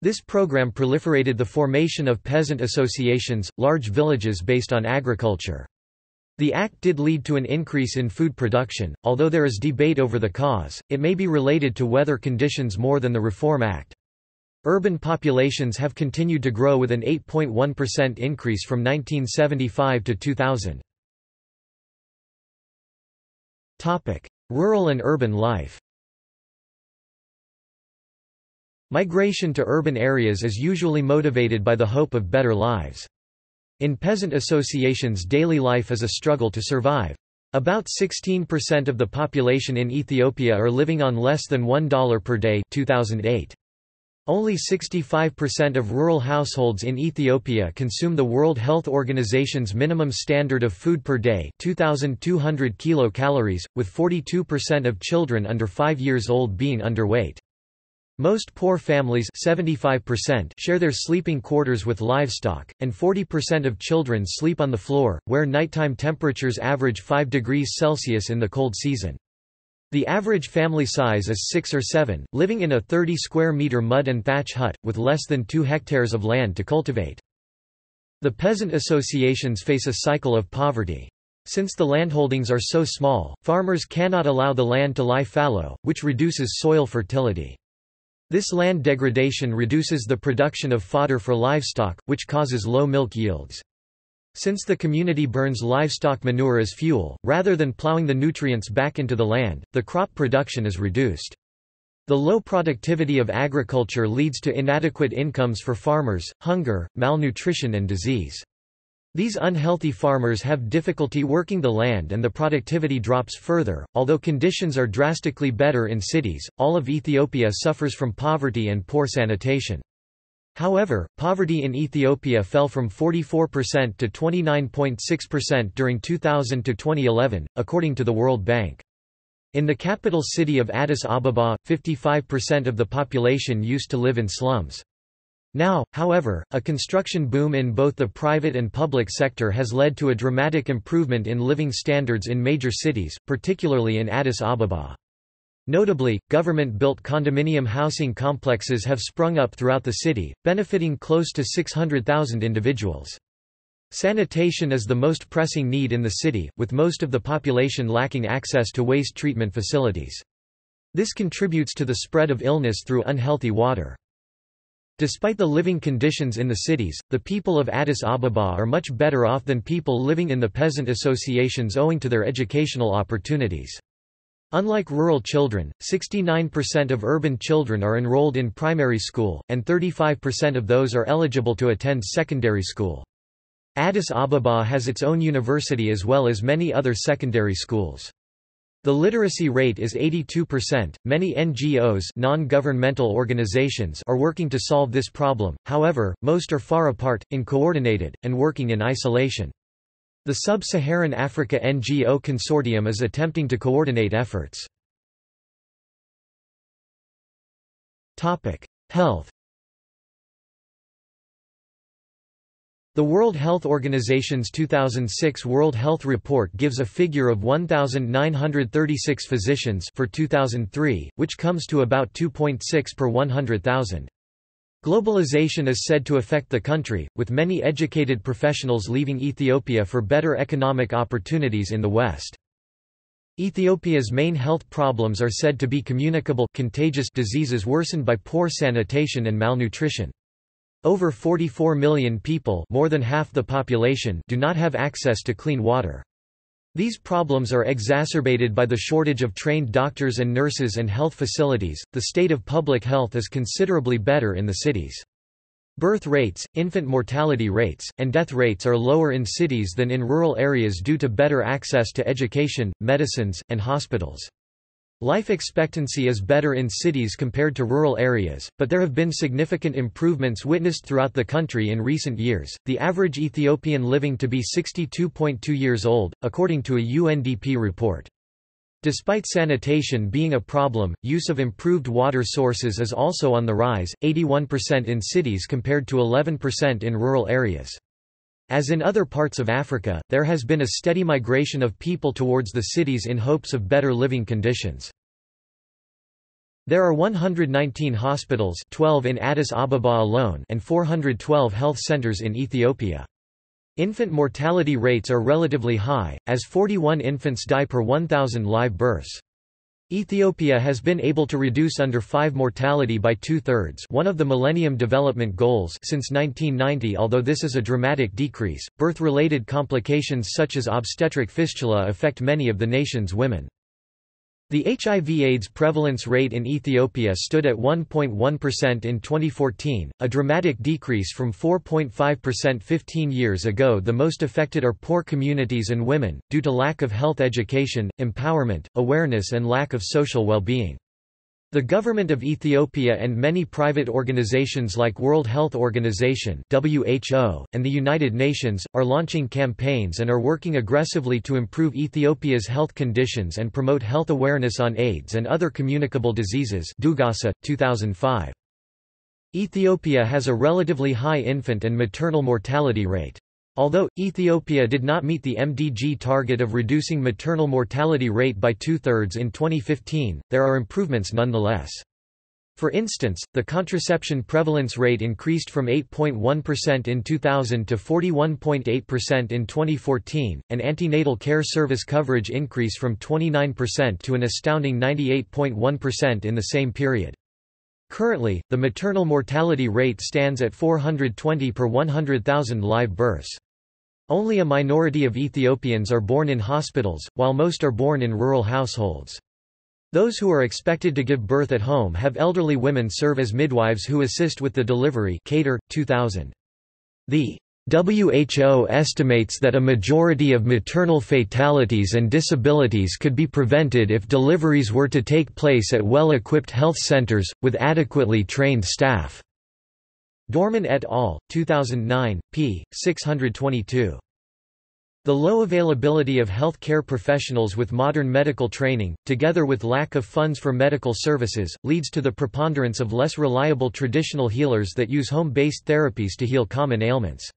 This program proliferated the formation of peasant associations, large villages based on agriculture. The act did lead to an increase in food production, although there is debate over the cause, it may be related to weather conditions more than the Reform Act. Urban populations have continued to grow with an 8.1% increase from 1975 to 2000. Rural and urban life Migration to urban areas is usually motivated by the hope of better lives. In peasant associations daily life is a struggle to survive. About 16% of the population in Ethiopia are living on less than $1 per day 2008. Only 65% of rural households in Ethiopia consume the World Health Organization's minimum standard of food per day 2,200 kilocalories, with 42% of children under 5 years old being underweight. Most poor families 75% share their sleeping quarters with livestock, and 40% of children sleep on the floor, where nighttime temperatures average 5 degrees Celsius in the cold season. The average family size is 6 or 7, living in a 30 square meter mud and thatch hut, with less than 2 hectares of land to cultivate. The peasant associations face a cycle of poverty. Since the landholdings are so small, farmers cannot allow the land to lie fallow, which reduces soil fertility. This land degradation reduces the production of fodder for livestock, which causes low milk yields. Since the community burns livestock manure as fuel, rather than plowing the nutrients back into the land, the crop production is reduced. The low productivity of agriculture leads to inadequate incomes for farmers, hunger, malnutrition and disease. These unhealthy farmers have difficulty working the land and the productivity drops further. Although conditions are drastically better in cities, all of Ethiopia suffers from poverty and poor sanitation. However, poverty in Ethiopia fell from 44% to 29.6% during 2000 to 2011, according to the World Bank. In the capital city of Addis Ababa, 55% of the population used to live in slums. Now, however, a construction boom in both the private and public sector has led to a dramatic improvement in living standards in major cities, particularly in Addis Ababa. Notably, government-built condominium housing complexes have sprung up throughout the city, benefiting close to 600,000 individuals. Sanitation is the most pressing need in the city, with most of the population lacking access to waste treatment facilities. This contributes to the spread of illness through unhealthy water. Despite the living conditions in the cities, the people of Addis Ababa are much better off than people living in the peasant associations owing to their educational opportunities. Unlike rural children, 69% of urban children are enrolled in primary school, and 35% of those are eligible to attend secondary school. Addis Ababa has its own university as well as many other secondary schools. The literacy rate is 82%. Many NGOs, non-governmental organizations, are working to solve this problem. However, most are far apart, uncoordinated, and working in isolation. The Sub-Saharan Africa NGO Consortium is attempting to coordinate efforts. Health The World Health Organization's 2006 World Health Report gives a figure of 1,936 physicians for 2003, which comes to about 2.6 per 100,000. Globalization is said to affect the country, with many educated professionals leaving Ethiopia for better economic opportunities in the West. Ethiopia's main health problems are said to be communicable contagious diseases worsened by poor sanitation and malnutrition. Over 44 million people more than half the population do not have access to clean water. These problems are exacerbated by the shortage of trained doctors and nurses and health facilities. The state of public health is considerably better in the cities. Birth rates, infant mortality rates, and death rates are lower in cities than in rural areas due to better access to education, medicines, and hospitals. Life expectancy is better in cities compared to rural areas, but there have been significant improvements witnessed throughout the country in recent years. The average Ethiopian living to be 62.2 years old, according to a UNDP report. Despite sanitation being a problem, use of improved water sources is also on the rise, 81% in cities compared to 11% in rural areas. As in other parts of Africa, there has been a steady migration of people towards the cities in hopes of better living conditions. There are 119 hospitals 12 in Addis Ababa alone and 412 health centers in Ethiopia. Infant mortality rates are relatively high, as 41 infants die per 1,000 live births. Ethiopia has been able to reduce under 5 mortality by two-thirds one of the Millennium Development Goals since 1990 although this is a dramatic decrease, birth-related complications such as obstetric fistula affect many of the nation's women. The HIV-AIDS prevalence rate in Ethiopia stood at 1.1% in 2014, a dramatic decrease from 4.5% 15 years ago The most affected are poor communities and women, due to lack of health education, empowerment, awareness and lack of social well-being. The government of Ethiopia and many private organizations like World Health Organization (WHO) and the United Nations are launching campaigns and are working aggressively to improve Ethiopia's health conditions and promote health awareness on AIDS and other communicable diseases. Dugasa 2005. Ethiopia has a relatively high infant and maternal mortality rate. Although, Ethiopia did not meet the MDG target of reducing maternal mortality rate by two-thirds in 2015, there are improvements nonetheless. For instance, the contraception prevalence rate increased from 8.1% in 2000 to 41.8% in 2014, and antenatal care service coverage increase from 29% to an astounding 98.1% in the same period. Currently, the maternal mortality rate stands at 420 per 100,000 live births. Only a minority of Ethiopians are born in hospitals, while most are born in rural households. Those who are expected to give birth at home have elderly women serve as midwives who assist with the delivery Cater, 2000. The WHO estimates that a majority of maternal fatalities and disabilities could be prevented if deliveries were to take place at well-equipped health centers, with adequately trained staff. Dorman et al., 2009, p. 622. The low availability of health care professionals with modern medical training, together with lack of funds for medical services, leads to the preponderance of less reliable traditional healers that use home-based therapies to heal common ailments.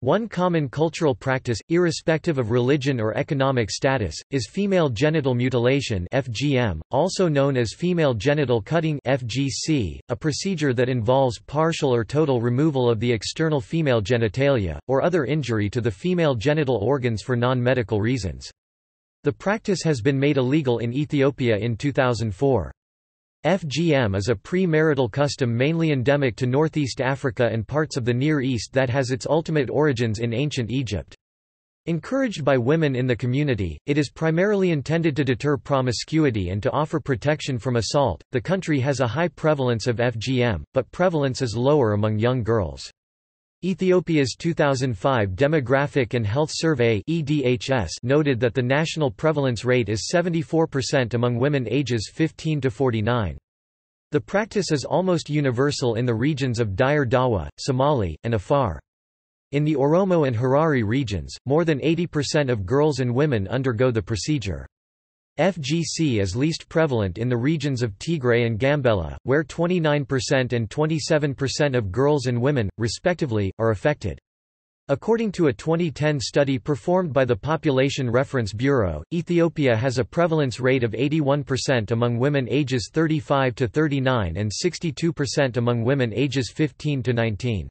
One common cultural practice, irrespective of religion or economic status, is female genital mutilation FGM, also known as female genital cutting FGC, a procedure that involves partial or total removal of the external female genitalia, or other injury to the female genital organs for non-medical reasons. The practice has been made illegal in Ethiopia in 2004. FGM is a pre-marital custom mainly endemic to northeast Africa and parts of the Near East that has its ultimate origins in ancient Egypt. Encouraged by women in the community, it is primarily intended to deter promiscuity and to offer protection from assault. The country has a high prevalence of FGM, but prevalence is lower among young girls. Ethiopia's 2005 Demographic and Health Survey noted that the national prevalence rate is 74% among women ages 15 to 49. The practice is almost universal in the regions of Dire Dawa, Somali, and Afar. In the Oromo and Harari regions, more than 80% of girls and women undergo the procedure. FGC is least prevalent in the regions of Tigray and Gambela, where 29% and 27% of girls and women, respectively, are affected. According to a 2010 study performed by the Population Reference Bureau, Ethiopia has a prevalence rate of 81% among women ages 35 to 39 and 62% among women ages 15 to 19.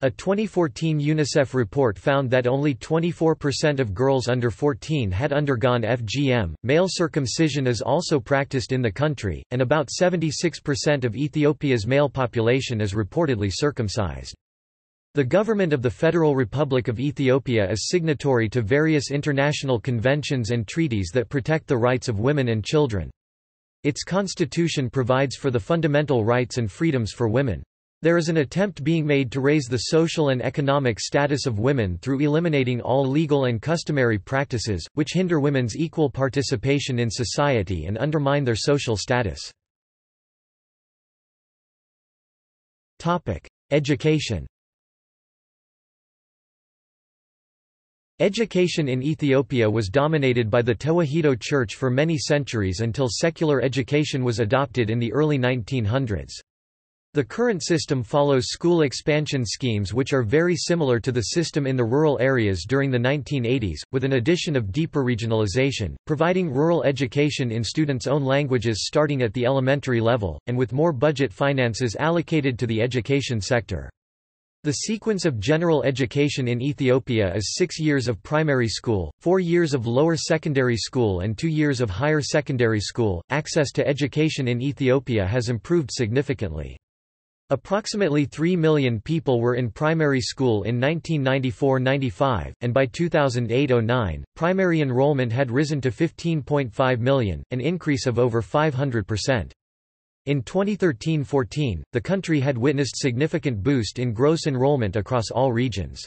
A 2014 UNICEF report found that only 24% of girls under 14 had undergone FGM. Male circumcision is also practiced in the country, and about 76% of Ethiopia's male population is reportedly circumcised. The government of the Federal Republic of Ethiopia is signatory to various international conventions and treaties that protect the rights of women and children. Its constitution provides for the fundamental rights and freedoms for women. There is an attempt being made to raise the social and economic status of women through eliminating all legal and customary practices, which hinder women's equal participation in society and undermine their social status. Education Education in Ethiopia was dominated by the Tewahedo Church for many centuries until secular education was adopted in the early 1900s. The current system follows school expansion schemes which are very similar to the system in the rural areas during the 1980s, with an addition of deeper regionalization, providing rural education in students' own languages starting at the elementary level, and with more budget finances allocated to the education sector. The sequence of general education in Ethiopia is six years of primary school, four years of lower secondary school and two years of higher secondary school. Access to education in Ethiopia has improved significantly. Approximately 3 million people were in primary school in 1994–95, and by 2008–09, primary enrollment had risen to 15.5 million, an increase of over 500%. In 2013–14, the country had witnessed significant boost in gross enrollment across all regions.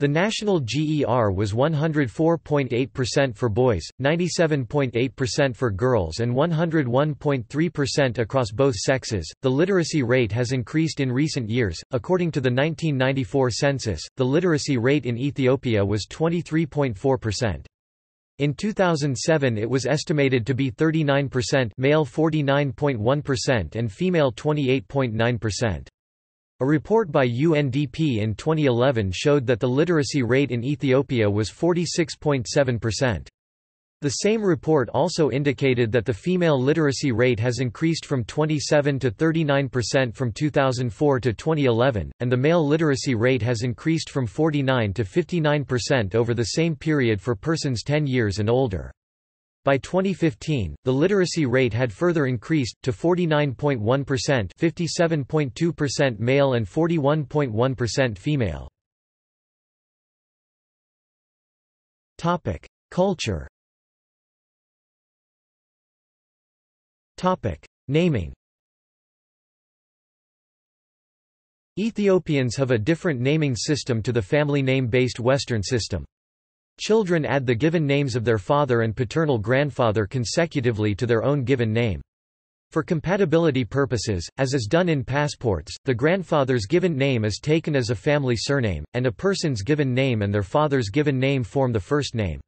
The national GER was 104.8% for boys, 97.8% for girls, and 101.3% across both sexes. The literacy rate has increased in recent years. According to the 1994 census, the literacy rate in Ethiopia was 23.4%. In 2007 it was estimated to be 39% male 49.1% and female 28.9%. A report by UNDP in 2011 showed that the literacy rate in Ethiopia was 46.7%. The same report also indicated that the female literacy rate has increased from 27 to 39% from 2004 to 2011, and the male literacy rate has increased from 49 to 59% over the same period for persons 10 years and older. By 2015, the literacy rate had further increased, to 49.1% 57.2% male and 41.1% female. Culture Naming Ethiopians have a different naming system to the family name-based Western system. Children add the given names of their father and paternal grandfather consecutively to their own given name. For compatibility purposes, as is done in passports, the grandfather's given name is taken as a family surname, and a person's given name and their father's given name form the first name.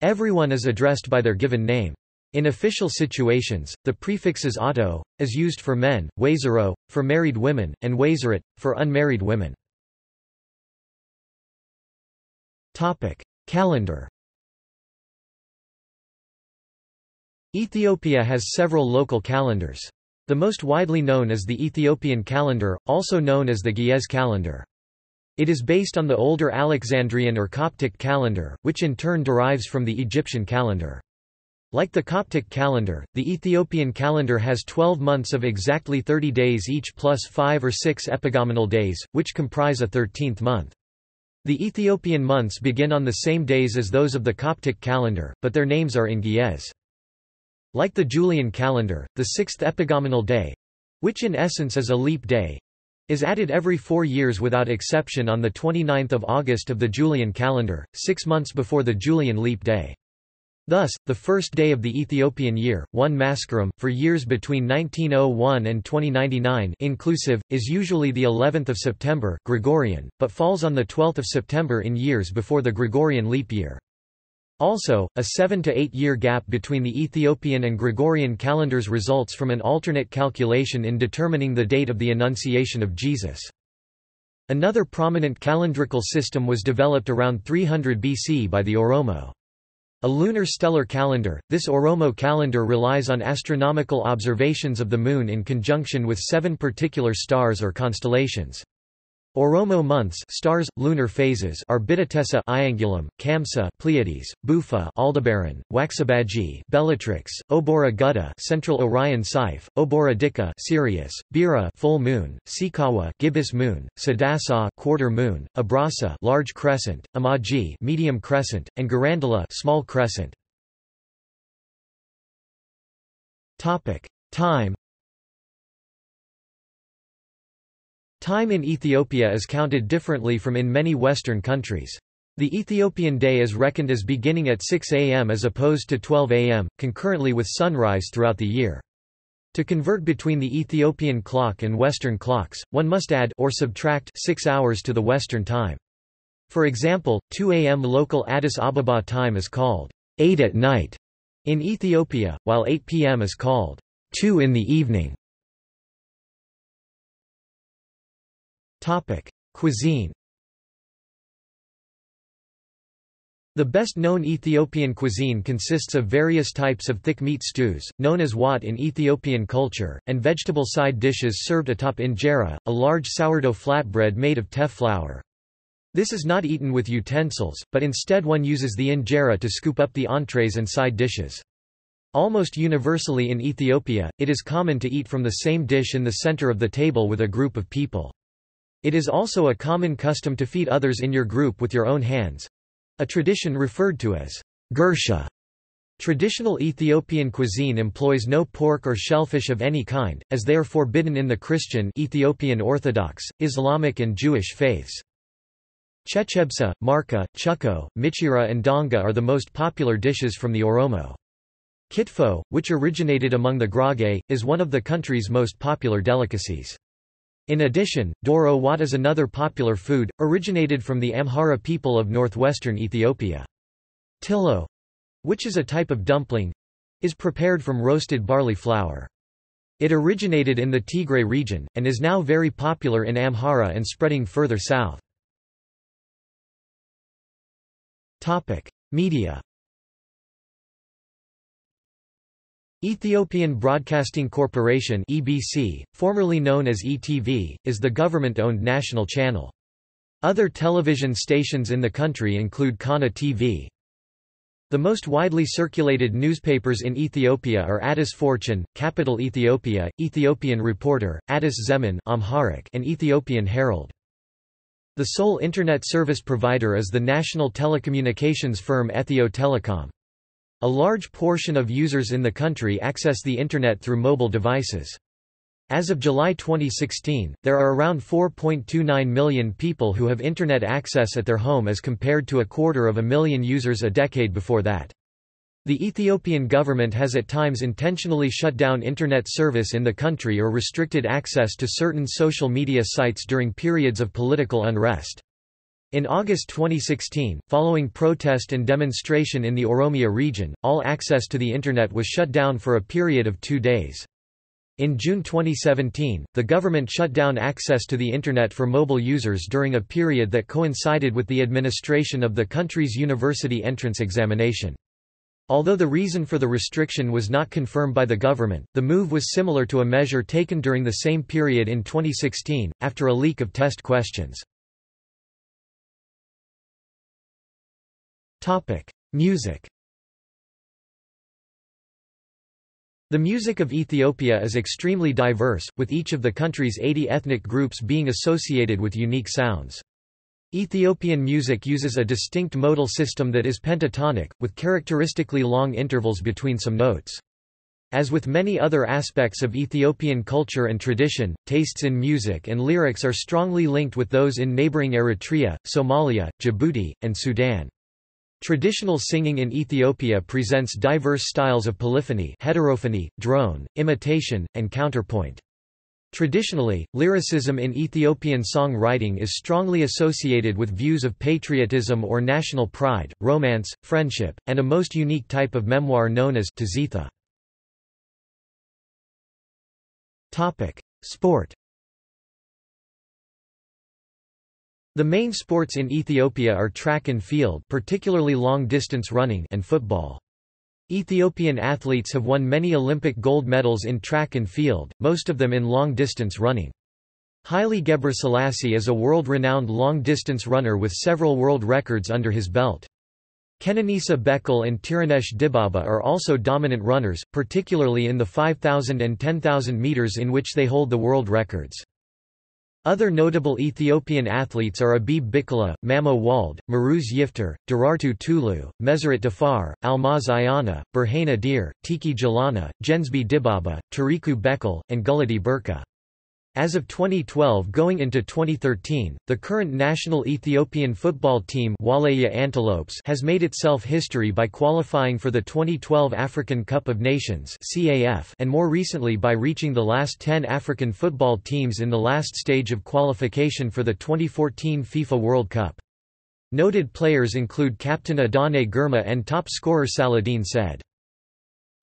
Everyone is addressed by their given name. In official situations, the prefixes auto, is used for men, weyzero, for married women, and weyzerit, for unmarried women. Calendar Ethiopia has several local calendars. The most widely known is the Ethiopian calendar, also known as the Ge'ez calendar. It is based on the older Alexandrian or Coptic calendar, which in turn derives from the Egyptian calendar. Like the Coptic calendar, the Ethiopian calendar has 12 months of exactly 30 days each plus 5 or 6 epagomenal days, which comprise a 13th month. The Ethiopian months begin on the same days as those of the Coptic calendar, but their names are in Ge'ez. Like the Julian calendar, the sixth epagomenal day—which in essence is a leap day—is added every four years without exception on 29 August of the Julian calendar, six months before the Julian leap day. Thus, the first day of the Ethiopian year, 1 Meskerem, for years between 1901 and 2099 inclusive, is usually the 11th of September Gregorian, but falls on the 12th of September in years before the Gregorian leap year. Also, a 7 to 8 year gap between the Ethiopian and Gregorian calendars results from an alternate calculation in determining the date of the Annunciation of Jesus. Another prominent calendrical system was developed around 300 BC by the Oromo. A lunar stellar calendar, this Oromo calendar relies on astronomical observations of the Moon in conjunction with seven particular stars or constellations. Oromo months stars, lunar phases are Bitatessa Iangulum, Kamsa Pleiades, Bufa Aldebaran, Waxabaji Bellatrix, Obora Gutta Central Orion Siph, Obora Dika Sirius, Bira Full Moon, Sikawa Gibbous Moon, Sadasa Quarter Moon, Abrasa Large Crescent, Amaji Medium Crescent, and Garandala Small Crescent. Topic: Time Time in Ethiopia is counted differently from in many Western countries. The Ethiopian day is reckoned as beginning at 6 am as opposed to 12 am, concurrently with sunrise throughout the year. To convert between the Ethiopian clock and Western clocks, one must add or subtract 6 hours to the Western time. For example, 2 am local Addis Ababa time is called 8 at night in Ethiopia, while 8 pm is called 2 in the evening. Topic: Cuisine. The best-known Ethiopian cuisine consists of various types of thick meat stews, known as wat in Ethiopian culture, and vegetable side dishes served atop injera, a large sourdough flatbread made of teff flour. This is not eaten with utensils, but instead one uses the injera to scoop up the entrees and side dishes. Almost universally in Ethiopia, it is common to eat from the same dish in the center of the table with a group of people. It is also a common custom to feed others in your group with your own hands—a tradition referred to as gursha. Traditional Ethiopian cuisine employs no pork or shellfish of any kind, as they are forbidden in the Christian Ethiopian Orthodox, Islamic and Jewish faiths. Chechebsa, marka, chuko, michira and donga are the most popular dishes from the Oromo. Kitfo, which originated among the Gurage, is one of the country's most popular delicacies. In addition, Doro wat is another popular food, originated from the Amhara people of northwestern Ethiopia. Tilo, which is a type of dumpling, is prepared from roasted barley flour. It originated in the Tigray region, and is now very popular in Amhara and spreading further south. Media Ethiopian Broadcasting Corporation (EBC), formerly known as ETV, is the government-owned national channel. Other television stations in the country include Kana TV. The most widely circulated newspapers in Ethiopia are Addis Fortune, Capital Ethiopia, Ethiopian Reporter, Addis Zeman Amharic, and Ethiopian Herald. The sole Internet service provider is the national telecommunications firm Ethio Telecom. A large portion of users in the country access the Internet through mobile devices. As of July 2016, there are around 4.29 million people who have Internet access at their home as compared to a quarter of a million users a decade before that. The Ethiopian government has at times intentionally shut down Internet service in the country or restricted access to certain social media sites during periods of political unrest. In August 2016, following protest and demonstration in the Oromia region, all access to the Internet was shut down for a period of two days. In June 2017, the government shut down access to the Internet for mobile users during a period that coincided with the administration of the country's university entrance examination. Although the reason for the restriction was not confirmed by the government, the move was similar to a measure taken during the same period in 2016, after a leak of test questions. Music The music of Ethiopia is extremely diverse, with each of the country's 80 ethnic groups being associated with unique sounds. Ethiopian music uses a distinct modal system that is pentatonic, with characteristically long intervals between some notes. As with many other aspects of Ethiopian culture and tradition, tastes in music and lyrics are strongly linked with those in neighboring Eritrea, Somalia, Djibouti, and Sudan. Traditional singing in Ethiopia presents diverse styles of polyphony heterophony, drone, imitation, and counterpoint. Traditionally, lyricism in Ethiopian song writing is strongly associated with views of patriotism or national pride, romance, friendship, and a most unique type of memoir known as tizita. Sport The main sports in Ethiopia are track and field particularly long-distance running and football. Ethiopian athletes have won many Olympic gold medals in track and field, most of them in long-distance running. Haile Gebrselassie is a world-renowned long-distance runner with several world records under his belt. Kenenisa Bekele and Tirunesh Dibaba are also dominant runners, particularly in the 5,000 and 10,000 meters in which they hold the world records. Other notable Ethiopian athletes are Abebe Bikila, Mamo Wolde, Miruts Yifter, Derartu Tulu, Meseret Defar, Almaz Ayana, Berhane Dir, Tiki Gelana, Genzebe Dibaba, Tariku Bekele, and Gelete Burka. As of 2012 going into 2013, the current national Ethiopian football team Walya Antelopes has made itself history by qualifying for the 2012 African Cup of Nations and more recently by reaching the last 10 African football teams in the last stage of qualification for the 2014 FIFA World Cup. Noted players include captain Adane Girma and top scorer Saladin Said.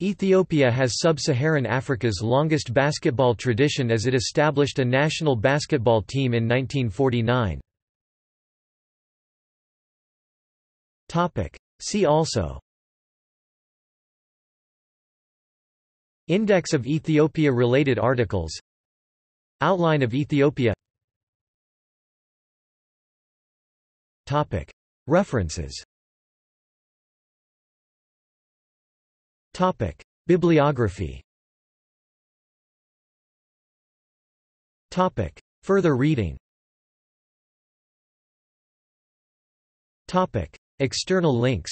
Ethiopia has sub-Saharan Africa's longest basketball tradition as it established a national basketball team in 1949. See also. Index of Ethiopia-related articles. Outline of Ethiopia. References Topic: Bibliography. Topic: Further reading. Topic: External links.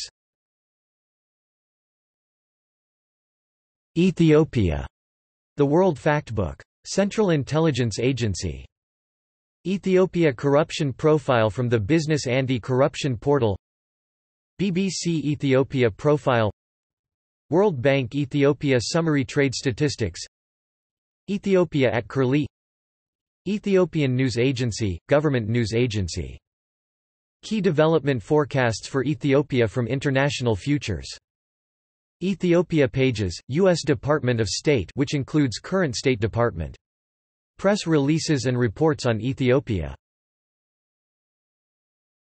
Ethiopia. The World Factbook. Central Intelligence Agency. Ethiopia Corruption Profile from the Business Anti-Corruption Portal BBC Ethiopia Profile World Bank Ethiopia Summary Trade Statistics Ethiopia at Curlie Ethiopian News Agency, Government News Agency Key development forecasts for Ethiopia from International Futures Ethiopia Pages, U.S. Department of State which includes current State Department. Press releases and reports on Ethiopia